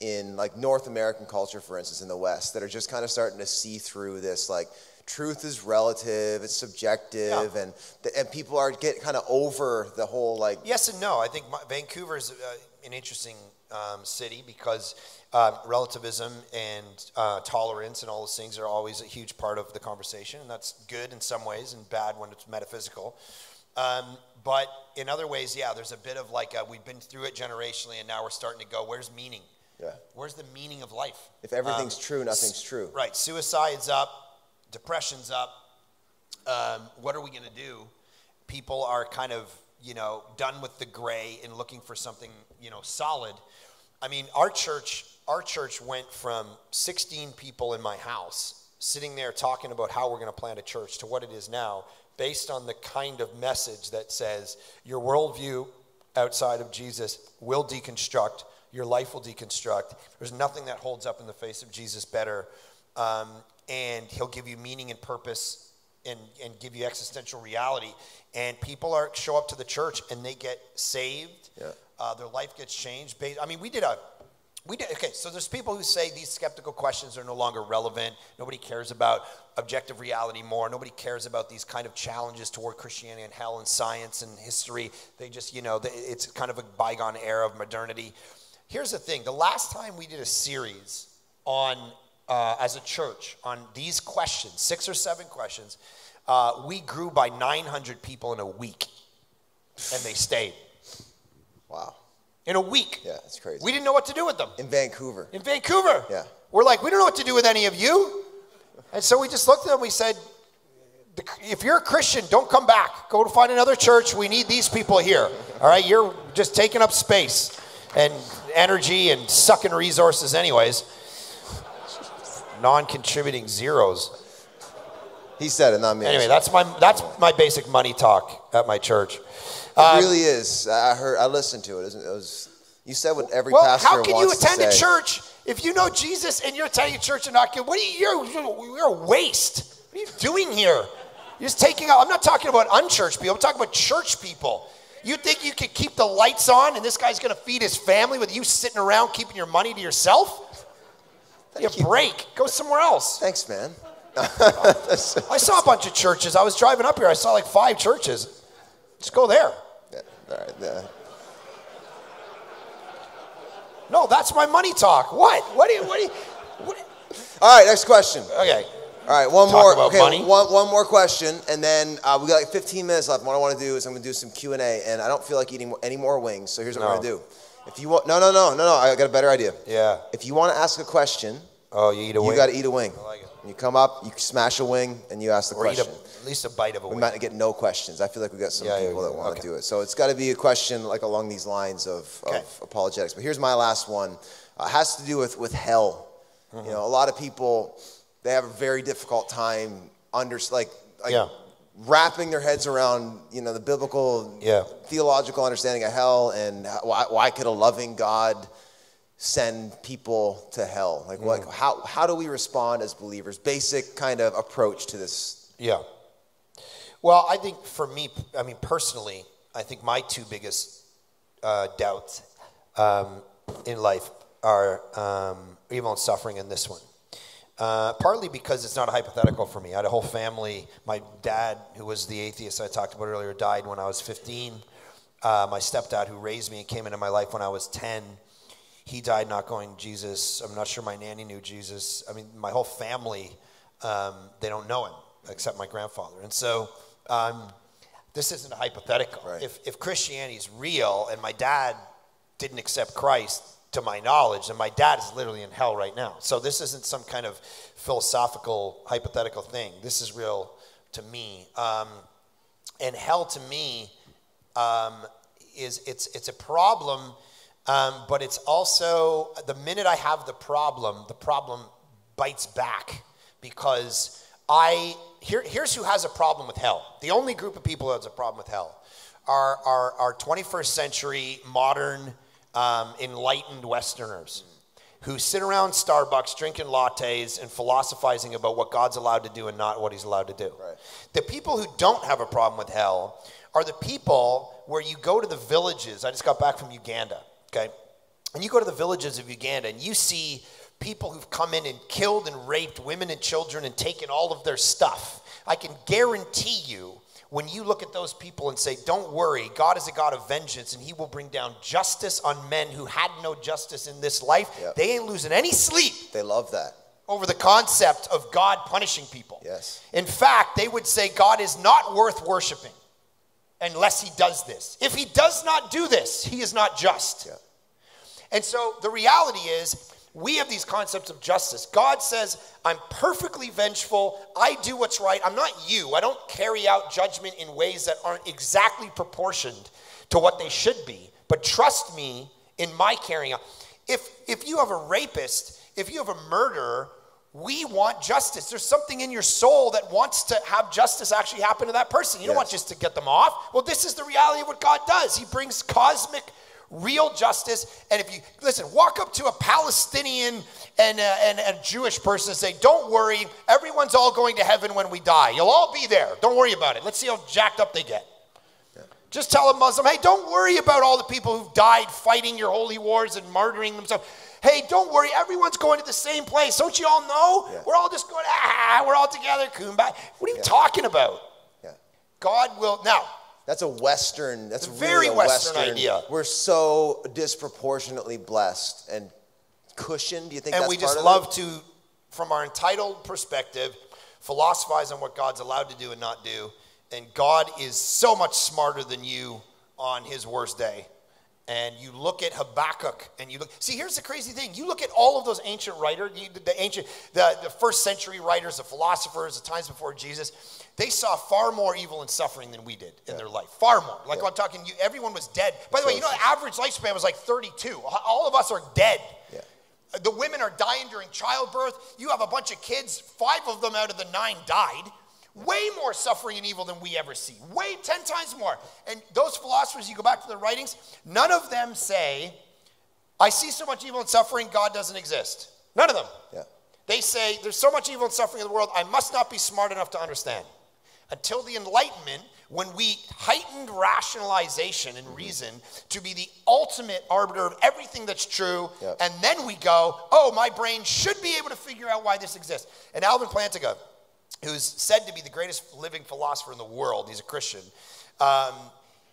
in like North American culture, for instance, in the West, that are just kind of starting to see through this like truth is relative, it's subjective, Yeah. and and people are get kind of over the whole like Yes and no. I think Vancouver is uh, an interesting um, city because uh, relativism and uh, tolerance and all those things are always a huge part of the conversation, and that's good in some ways and bad when it's metaphysical. Um, but in other ways, yeah, there's a bit of like a, we've been through it generationally, and now we're starting to go, where's meaning? Yeah. Where's the meaning of life? if everything's Um, true, nothing's true. Right. Suicide's up, depression's up, um, what are we going to do? People are kind of, you know, done with the gray and looking for something, you know, solid. I mean, our church, our church went from 16 people in my house sitting there talking about how we're going to plant a church to what it is now, based on the kind of message that says your worldview outside of Jesus will deconstruct, your life will deconstruct. There's nothing that holds up in the face of Jesus better. Um, and he'll give you meaning and purpose and, and give you existential reality. And people are show up to the church and they get saved. Yeah. Uh, their life gets changed. Based, I mean, we did a we did, okay, so there's people who say these skeptical questions are no longer relevant. Nobody cares about objective reality more. Nobody cares about these kind of challenges toward Christianity and hell and science and history. They just, you know, it's kind of a bygone era of modernity. Here's the thing the last time we did a series on, uh, as a church, on these questions, six or seven questions, uh, we grew by 900 people in a week, and they stayed. Wow. In a week. Yeah, that's crazy. We didn't know what to do with them. In Vancouver. In Vancouver. Yeah. We're like, we don't know what to do with any of you. And so we just looked at them. We said, if you're a Christian, don't come back. Go to find another church. We need these people here. All right, you're just taking up space and energy and sucking resources, anyways. Non-contributing zeros. He said it, not me. Anyway, that's my that's my basic money talk at my church. It um, really is. I heard. I listened to it. It was. You said what every well, pastor how can you attend a church if you know Jesus and you're attending a church and not? What are you? You're, you're a waste. What are you doing here? You're just taking out. I'm not talking about unchurched people. I'm talking about church people. You think you could keep the lights on and this guy's going to feed his family with you sitting around keeping your money to yourself? Thank you break. Go somewhere else. Thanks, man. (laughs) I saw a bunch of churches. I was driving up here. I saw like five churches. Just go there. No, that's my money talk. What? What do you? What do you? What? All right, next question. Okay. All right, one Talk more. okay, money. one one more question, and then uh, we got like 15 minutes left. What I want to do is I'm going to do some Q and A, and I don't feel like eating any more wings. So here's what No. we're going to do. If you want, no, no, no, no, no. I got a better idea. Yeah. If you want to ask a question, Oh, you eat a you wing. You got to eat a wing. I like it. You come up, you smash a wing, and you ask the or eat a, question. at least a bite of a We wing. might get no questions. I feel like we got some Yeah, yeah, people that yeah, want okay. to do it. So it's got to be a question like along these lines of, Okay. of apologetics. But here's my last one. Uh, it has to do with, with hell. Mm-hmm. You know, a lot of people they have a very difficult time under like like Yeah. wrapping their heads around you know the biblical Yeah. theological understanding of hell and why, why could a loving God send people to hell? Like what? Mm. How how do we respond as believers? Basic kind of approach to this. Yeah. Well, I think for me, I mean, personally, I think my two biggest uh, doubts um, in life are um, evil and suffering, and this one. Uh, partly because it's not a hypothetical for me. I had a whole family. My dad, who was the atheist I talked about earlier, died when I was 15. Uh, my stepdad, who raised me and came into my life when I was 10, he died not going Jesus. I'm not sure my nanny knew Jesus. I mean, my whole family, um, they don't know him except my grandfather. And so um, this isn't a hypothetical. Right. If, if Christianity is real and my dad didn't accept Christ, to my knowledge, and my dad is literally in hell right now. So this isn't some kind of philosophical, hypothetical thing. This is real to me. Um, and hell to me um, is it's it's a problem, um, but it's also the minute I have the problem, the problem bites back because I here, here's who has a problem with hell. The only group of people who has a problem with hell are are, are 21st century modern um, enlightened Westerners who sit around Starbucks drinking lattes and philosophizing about what God's allowed to do and not what He's allowed to do. Right. The people who don't have a problem with hell are the people where you go to the villages. I just got back from Uganda, okay? And you go to the villages of Uganda and you see people who've come in and killed and raped women and children and taken all of their stuff. I can guarantee you when you look at those people and say, Don't worry, God is a God of vengeance and He will bring down justice on men who had no justice in this life, Yep. they ain't losing any sleep They love that. over the concept of God punishing people. Yes. In fact, they would say God is not worth worshiping unless He does this. If He does not do this, He is not just. Yeah. And so the reality is, we have these concepts of justice. God says, I'm perfectly vengeful. I do what's right. I'm not you. I don't carry out judgment in ways that aren't exactly proportioned to what they should be. But trust me in my carrying out. If, if you have a rapist, if you have a murderer, we want justice. There's something in your soul that wants to have justice actually happen to that person. You don't want just to get them off. Well, this is the reality of what God does. He brings cosmic, real justice. And if you listen, walk up to a Palestinian and a, and a Jewish person and say, "Don't worry, everyone's all going to heaven when we die. You'll all be there. Don't worry about it. Let's see how jacked up they get." Just tell a Muslim, hey, don't worry about all the people who've died fighting your holy wars and martyring themselves. Hey, don't worry, everyone's going to the same place. Don't you all know? Yeah. We're all just going, ah, we're all together, kumbaya. What are you talking about? Yeah. God will, now, That's a Western. That's a really very a Western idea. We're so disproportionately blessed and cushioned. Do you think and we just love it? to, from our entitled perspective, philosophize on what God's allowed to do and not do. And God is so much smarter than you on his worst day. And you look at Habakkuk and you look, see, here's the crazy thing. You look at all of those ancient writers, the ancient, the, the first century writers, the philosophers, the times before Jesus, they saw far more evil and suffering than we did in their life. Far more. Like I'm talking, you, everyone was dead. By the way, you know, the average lifespan was like 32. All of us are dead. Yeah. The women are dying during childbirth. You have a bunch of kids, five of them out of the nine died. Way more suffering and evil than we ever see. Way 10 times more. And those philosophers, you go back to their writings, none of them say, I see so much evil and suffering, God doesn't exist. None of them. Yeah. They say, There's so much evil and suffering in the world, I must not be smart enough to understand. Until the Enlightenment, when we heightened rationalization and mm-hmm. reason to be the ultimate arbiter of everything that's true, Yep. and then we go, oh, my brain should be able to figure out why this exists. And Alvin Plantinga, who's said to be the greatest living philosopher in the world, he's a Christian, um,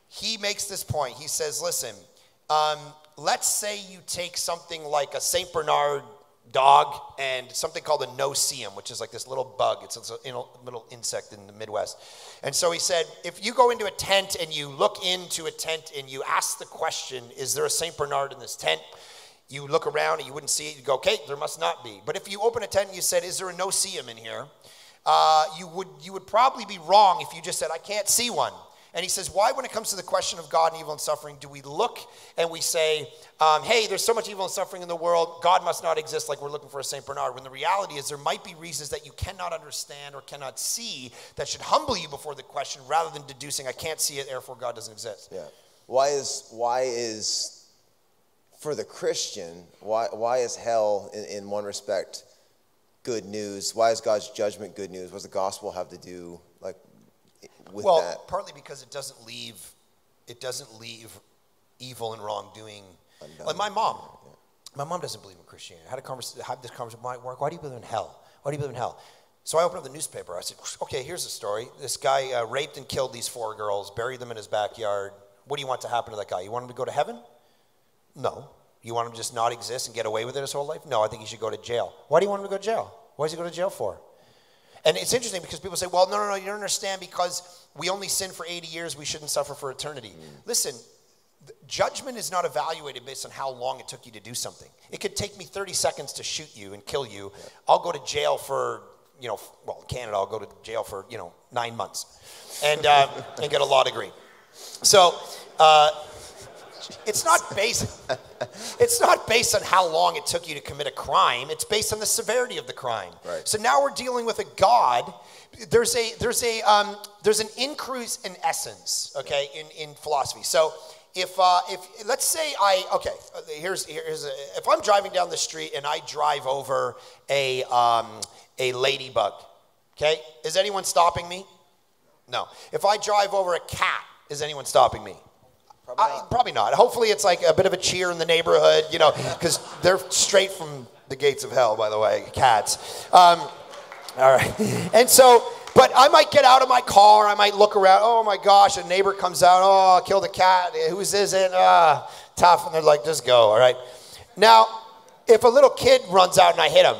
he makes this point. He says, listen, um, let's say you take something like a St. Bernard dog and something called a no-see-um, which is like this little bug. It's a little insect in the Midwest. And so he said, if you go into a tent and you look into a tent and you ask the question, is there a St. Bernard in this tent? You look around and you wouldn't see it. You go, okay, there must not be. But if you open a tent and you said, is there a no-see-um in here? Uh, you, would, you would probably be wrong if you just said, I can't see one. And he says, why, when it comes to the question of God and evil and suffering, do we look and we say, um, hey, there's so much evil and suffering in the world, God must not exist like we're looking for a St. Bernard? When the reality is, there might be reasons that you cannot understand or cannot see that should humble you before the question rather than deducing, I can't see it, therefore God doesn't exist. Yeah. Why is why is for the Christian why why is hell in, in one respect good news? Why is God's judgment good news? What does the gospel have to do like with well, that? partly because it doesn't leave, it doesn't leave evil and wrongdoing. Undone. Like my mom, my mom doesn't believe in Christianity. I had a conversation, had this conversation with my work. Why do you believe in hell? Why do you believe in hell? So I opened up the newspaper. I said, okay, here's the story. This guy uh, raped and killed these four girls, buried them in his backyard. What do you want to happen to that guy? You want him to go to heaven? No. You want him to just not exist and get away with it his whole life? No, I think he should go to jail. Why do you want him to go to jail? Why does he go to jail for? And it's interesting because people say, well, no, no, no, you don't understand because we only sin for 80 years, we shouldn't suffer for eternity. Listen, judgment is not evaluated based on how long it took you to do something. It could take me 30 seconds to shoot you and kill you. I'll go to jail for, you know, well, in Canada, I'll go to jail for, you know, nine months and, uh, and get a law degree. So, uh, it's not based (laughs) it's not based on how long it took you to commit a crime. It's based on the severity of the crime. Right. so now we're dealing with a god. There's a there's a um, there's an increase in essence okay in, in philosophy. So if uh, if let's say i okay here's here's a, if i'm driving down the street and i drive over a um, a ladybug okay is anyone stopping me? No. If i drive over a cat is anyone stopping me Probably I- not. probably not. Hopefully, it's like a bit of a cheer in the neighborhood, you know, because they're straight from the gates of hell, by the way, cats. Um, all right. (laughs) And so, but I might get out of my car. I might look around. Oh my gosh, a neighbor comes out. Oh, killed a cat. Who's is it? ah, tough. And they're like, just go. All right. Now, if a little kid runs out and I hit him,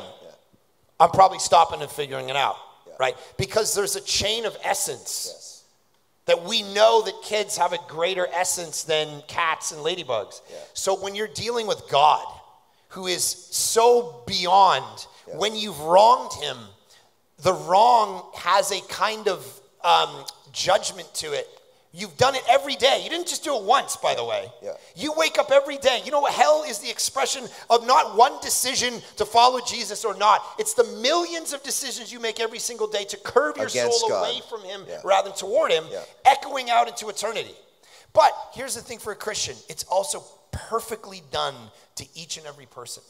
I'm probably stopping and figuring it out, right? Because there's a chain of essence Yes. That we know that kids have a greater essence than cats and ladybugs. Yeah. So when you're dealing with God, who is so beyond. When you've wronged him, the wrong has a kind of um, judgment to it. You've done it every day. You didn't just do it once, by the way. Yeah. You wake up every day. You know what? Hell is the expression of not one decision to follow Jesus or not. It's the millions of decisions you make every single day to curve your Against soul God. away from Him Yeah. rather than toward Him, Yeah. echoing out into eternity. But here's the thing for a Christian it's also perfectly done to each and every person.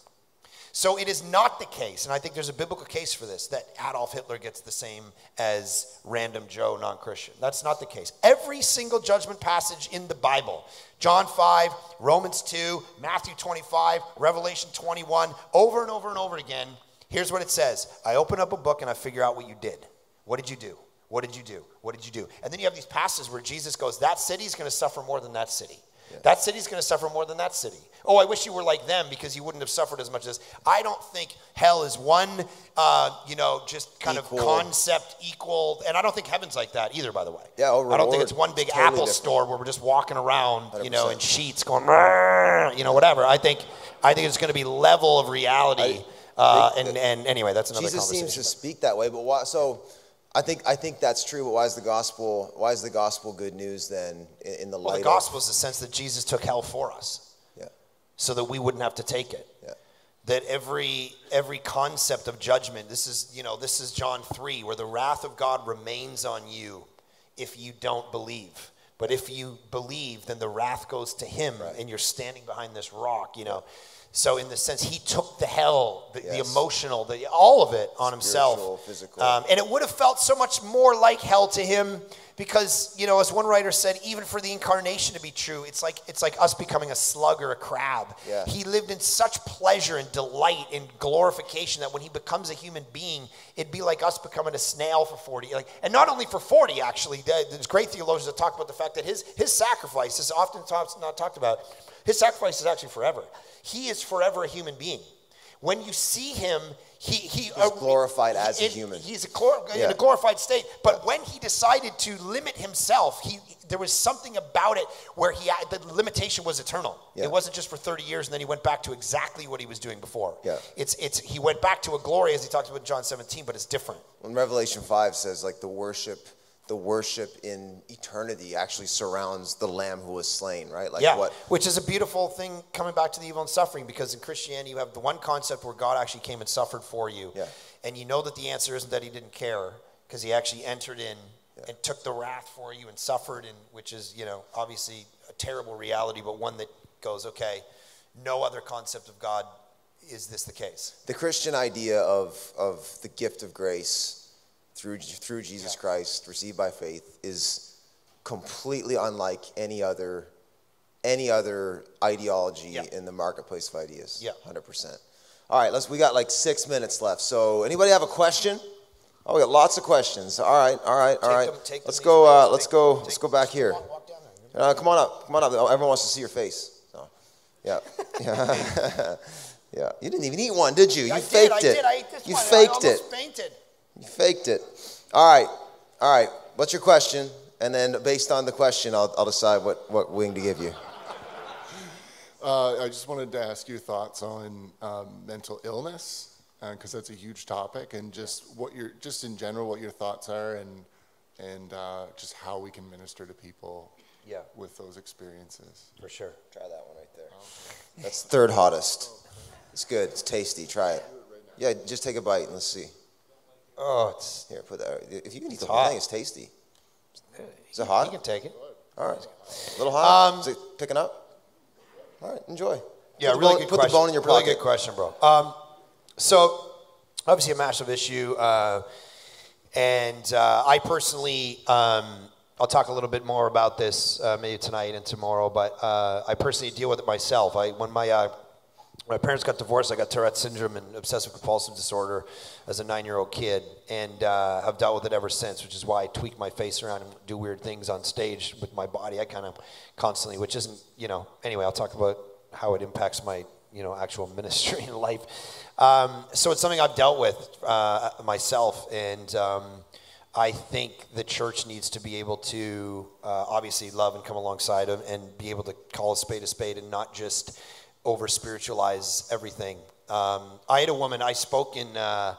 So it is not the case, and I think there's a biblical case for this, that Adolf Hitler gets the same as random Joe, non Christian. That's not the case. Every single judgment passage in the Bible, John 5, Romans 2, Matthew 25, Revelation 21, over and over and over again, here's what it says I open up a book and I figure out what you did. What did you do? What did you do? What did you do? And then you have these passages where Jesus goes, That city's going to suffer more than that city. That city's going to suffer more than that city. Oh, I wish you were like them because you wouldn't have suffered as much as. I don't think hell is one, uh, you know, just kind Equal. of concept equal. And I don't think heaven's like that either, by the way. Yeah, oh, I don't think it's one big totally Apple different. store where we're just walking around, you know, in sheets going, you know, whatever. I think, I think it's going to be level of reality. uh, and, and anyway, that's another Jesus conversation. seems to speak that way, but why? So, I think I think that's true. But why is the gospel? Why is the gospel good news then? In, in the well, the gospel is the sense that Jesus took hell for us. So that we wouldn't have to take it. yeah, That every every concept of judgment, this is you know this is John three, where the wrath of God remains on you if you don't believe. But if you believe, then the wrath goes to him, and you're standing behind this rock. You know, so in the sense, he took the hell, the, the emotional, the all of it on Spiritual, himself. physical. Um, and it would have felt so much more like hell to him because you know as one writer said even for the incarnation to be true it's like it's like us becoming a slug or a crab. Yeah. he lived in such pleasure and delight and glorification that when he becomes a human being it'd be like us becoming a snail for 40 like and not only for 40 actually. There- there's great theologians that talk about the fact that his his sacrifice is often not talked about. His sacrifice is actually forever. He is forever a human being when you see him he, he uh, glorified as a in- human. He's a glor- in a glorified state. But when he decided to limit himself, he there was something about it where he had- the limitation was eternal. Yeah. It wasn't just for 30 years and then he went back to exactly what he was doing before. Yeah. It's it's he went back to a glory as he talked about in John 17, but it's different. When Revelation five says like the worship, the worship in eternity actually surrounds the Lamb who was slain, right? Like yeah, what? which is a beautiful thing coming back to the evil and suffering because in Christianity you have the one concept where God actually came and suffered for you. Yeah. And you know that the answer isn't that he didn't care because he actually entered in and took the wrath for you and suffered and which is, you know, obviously a terrible reality but one that goes, okay, no other concept of God is this the case. the Christian idea of, of the gift of grace through, through Jesus Christ, received by faith, is completely unlike any other, any other ideology Yeah. in the marketplace of ideas. Yeah. 100%. All right, let's, we got like six minutes left. So anybody have a question? Oh, we got lots of questions. All right, all right, all right. Them- let's go, uh, let's Take- go, let's go back here. Walk- walk. Uh, come on up, come on up. Everyone wants to see your face. So, yeah, (laughs) yeah, (laughs) yeah. You didn't even eat one, did you? You I faked did, I it. did. I ate this you one. faked I it. fainted. You faked it. All right, all right. What's your question? And then based on the question, I'll, I'll decide what, what wing to give you. Uh, I just wanted to ask your thoughts on um, mental illness because that's a huge topic, and just what your just in general what your thoughts are, and and uh, just how we can minister to people Yeah. with those experiences. For sure. Try that one right there. That's third hottest. It's good. It's tasty. Try it. Yeah, just take a bite and let's see. Oh, it's Here, put that. If you can eat the whole thing, it's tasty. Is it hot? you can take it. All right. A little hot. Um, Is it picking up? All right. Enjoy. Yeah, put really bone, good Put question. the bone in your really pocket. good question, bro. Um, so, obviously, a massive issue, uh, and uh, I personally, um, I'll talk a little bit more about this uh, maybe tonight and tomorrow. But uh, I personally deal with it myself. I when my uh, my parents got divorced, I got Tourette's syndrome and obsessive compulsive disorder as a nine-year-old kid, and uh, I've dealt with it ever since. Which is why I tweak my face around and do weird things on stage with my body. I kind of constantly, which isn't, you know. Anyway, I'll talk about how it impacts my, you know, actual (laughs) ministry and life. Um, so it's something I've dealt with uh, myself, and um, I think the church needs to be able to uh, obviously love and come alongside them and be able to call a spade a spade and not just over spiritualize everything. Um, I had a woman, I spoke in, uh,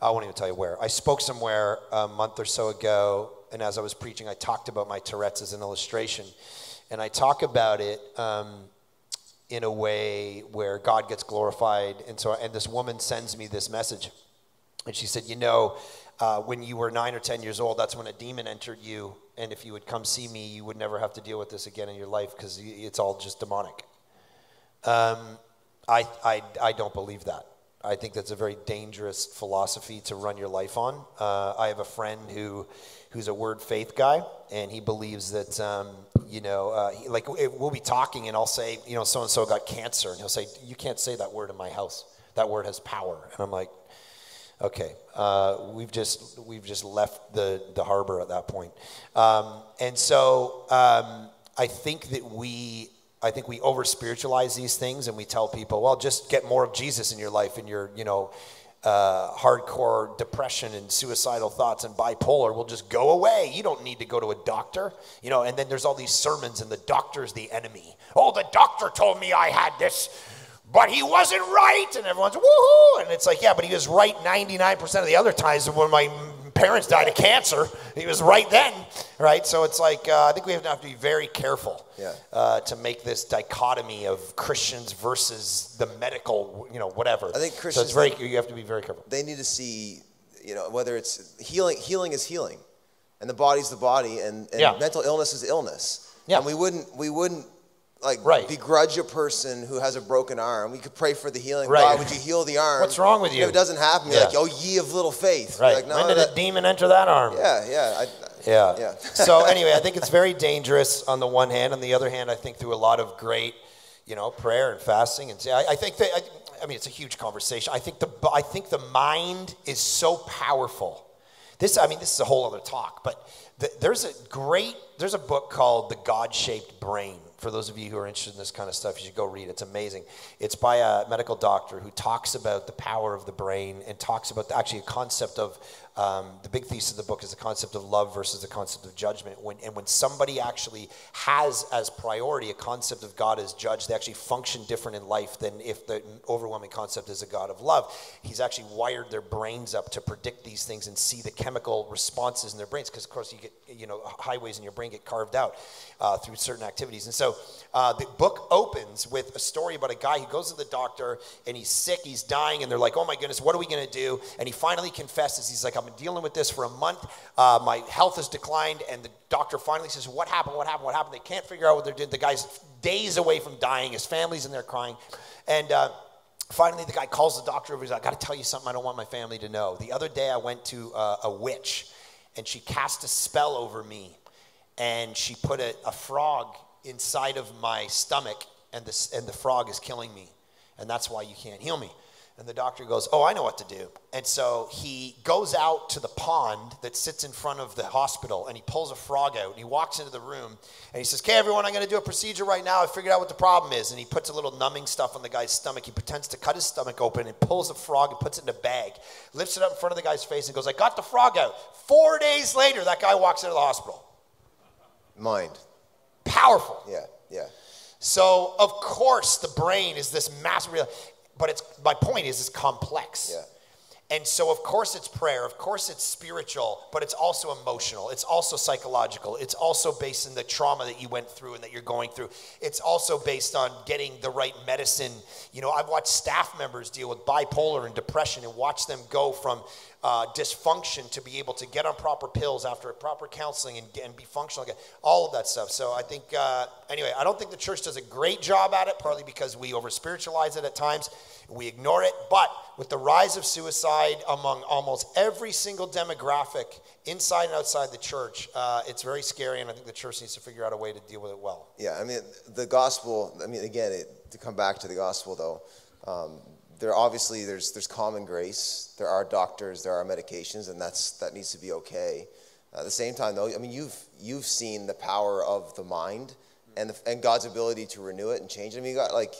I won't even tell you where. I spoke somewhere a month or so ago, and as I was preaching, I talked about my Tourette's as an illustration. And I talk about it um, in a way where God gets glorified. And so, and this woman sends me this message. And she said, You know, uh, when you were nine or 10 years old, that's when a demon entered you. And if you would come see me, you would never have to deal with this again in your life because it's all just demonic. Um, I, I, I don't believe that. I think that's a very dangerous philosophy to run your life on. Uh, I have a friend who, who's a word faith guy, and he believes that, um, you know, uh, he, like we'll be talking, and I'll say, you know, so and so got cancer, and he'll say, you can't say that word in my house. That word has power, and I'm like, okay, uh, we've just we've just left the the harbor at that point, um, and so um, I think that we I think we over spiritualize these things and we tell people, well, just get more of Jesus in your life and your, you know, uh, hardcore depression and suicidal thoughts and bipolar will just go away. You don't need to go to a doctor, you know. And then there's all these sermons, and the doctor's the enemy. Oh, the doctor told me I had this, but he wasn't right. And everyone's woohoo. And it's like, yeah, but he was right 99% of the other times when my parents died of cancer. He was right then, right? So it's like uh, I think we have to have to be very careful Yeah. uh, to make this dichotomy of Christians versus the medical, you know, whatever. I think Christians. So it's very you have to be very careful. they need to see, you know, whether it's healing. Healing is healing, and the body's the body, and, and Yeah. mental illness is illness. Yeah. And we wouldn't we wouldn't like Right. begrudge a person who has a broken arm. We could pray for the healing. Right. God, would you heal the arm? What's wrong with you? If it doesn't happen, Yeah. like, oh, ye of little faith. Right. Like, no, when did that- a demon enter that arm? yeah, yeah. I, Yeah. Yeah. so (laughs) anyway, I think it's very dangerous on the one hand. On the other hand, I think through a lot of great, you know, prayer and fasting, and I, I think that I, I mean it's a huge conversation. I think the I think the mind is so powerful. This I mean this is a whole other talk, but th- there's a great there's a book called The God-Shaped Brain. For those of you who are interested in this kind of stuff, you should go read. It's amazing. It's by a medical doctor who talks about the power of the brain and talks about the, actually a concept of um, the big thesis of the book is the concept of love versus the concept of judgment. When, and when somebody actually has as priority a concept of God as judge, they actually function different in life than if the overwhelming concept is a God of love. He's actually wired their brains up to predict these things and see the chemical responses in their brains because, of course, you get you know highways in your brain get carved out uh, through certain activities. And so uh, the book opens with a story about a guy who goes to the doctor and he's sick, he's dying, and they're like, "Oh my goodness, what are we going to do?" And he finally confesses. He's like, "I've been dealing with this for a month. Uh, my health has declined." And the doctor finally says, "What happened? What happened? What happened?" They can't figure out what they're doing. The guy's days away from dying. His family's in there crying, and. Uh, Finally, the guy calls the doctor over. He's like, I got to tell you something I don't want my family to know. The other day, I went to uh, a witch, and she cast a spell over me, and she put a, a frog inside of my stomach, and, this, and the frog is killing me, and that's why you can't heal me. And the doctor goes, Oh, I know what to do. And so he goes out to the pond that sits in front of the hospital and he pulls a frog out and he walks into the room and he says, Okay, everyone, I'm going to do a procedure right now. I figured out what the problem is. And he puts a little numbing stuff on the guy's stomach. He pretends to cut his stomach open and pulls a frog and puts it in a bag, lifts it up in front of the guy's face and goes, I got the frog out. Four days later, that guy walks into the hospital. mind. Powerful. Yeah, yeah. So of course the brain is this massive, real- but it's my point is it's complex. Yeah. And so of course it's prayer, of course it's spiritual, but it's also emotional. It's also psychological. It's also based in the trauma that you went through and that you're going through. It's also based on getting the right medicine. You know, I've watched staff members deal with bipolar and depression and watch them go from uh, dysfunction to be able to get on proper pills after proper counseling and, and be functional again. All of that stuff. So I think, uh, anyway, I don't think the church does a great job at it, partly because we over spiritualize it at times. We ignore it. But with the rise of suicide among almost every single demographic inside and outside the church, uh, it's very scary. And I think the church needs to figure out a way to deal with it well. Yeah, I mean, the gospel, I mean, again, it, to come back to the gospel though, um, there obviously there's, there's common grace. There are doctors, there are medications, and that's, that needs to be okay. At the same time though, I mean, you've, you've seen the power of the mind and, the, and God's ability to renew it and change it. I mean, you got like,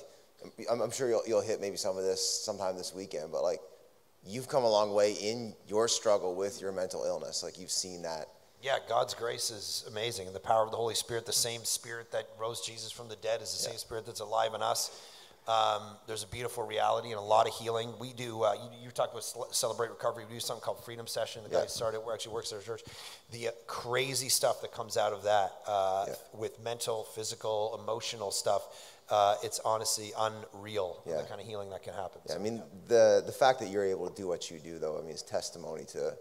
I'm, I'm sure you'll, you'll hit maybe some of this sometime this weekend, but like, you've come a long way in your struggle with your mental illness. Like, you've seen that. Yeah, God's grace is amazing. And the power of the Holy Spirit, the mm-hmm. same Spirit that rose Jesus from the dead, is the same Spirit that's alive in us. Um, there's a beautiful reality and a lot of healing. We do, uh, you, you talk about Celebrate Recovery. We do something called Freedom Session. The guy Yeah. started, actually works at our church. The uh, crazy stuff that comes out of that uh, Yeah. with mental, physical, emotional stuff, uh, it's honestly unreal, Yeah. the kind of healing that can happen. Yeah, I So- mean, the, the fact that you're able to do what you do, though, I mean, is testimony to,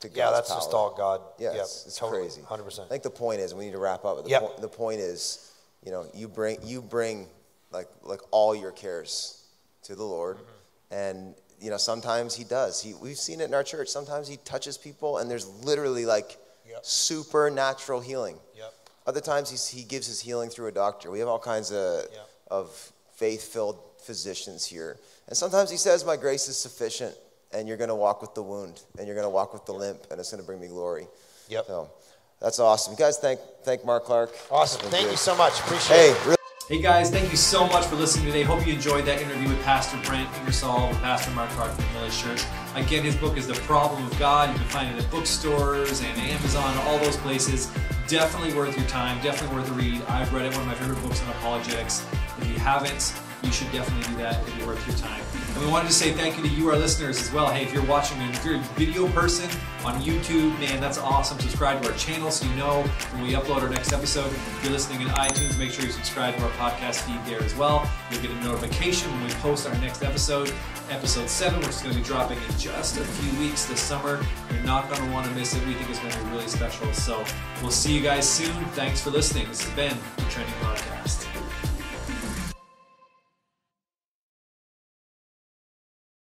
to God's yeah, that's power. just all God. Yeah, Yep, it's, it's totally, crazy. 100%. I think the point is, we need to wrap up. The, Yep. point, the point is, you know, you bring you bring like like all your cares to the Lord, Mm-hmm. and you know sometimes He does. He we've seen it in our church. Sometimes He touches people, and there's literally like Yep. supernatural healing. Yep. Other times he's, He gives His healing through a doctor. We have all kinds of Yep. of faith-filled physicians here, and sometimes He says, "My grace is sufficient." And you're going to walk with the wound, and you're going to walk with the limp, and it's going to bring me glory. Yep. So that's awesome. You guys thank thank Mark Clark. Awesome. Been Thank good. you so much. Appreciate Hey, it. really Hey guys, thank you so much for listening today. Hope you enjoyed that interview with Pastor Brent Ingersoll with Pastor Mark Clark from Village Church. Again, his book is The Problem of God. You can find it at bookstores and Amazon, all those places. Definitely worth your time, definitely worth a read. I've read it, one of my favorite books on apologetics. If you haven't, you should definitely do that. It'll be worth your time. And we wanted to say thank you to you, our listeners, as well. Hey, if you're watching, if you're a video person on YouTube, man, that's awesome. Subscribe to our channel so you know when we upload our next episode. If you're listening in iTunes, make sure you subscribe to our podcast feed there as well. You'll get a notification when we post our next episode, episode 7, which is going to be dropping in just a few weeks this summer. You're not going to want to miss it. We think it's going to be really special. So we'll see you guys soon. Thanks for listening. This has been the Trending Podcast.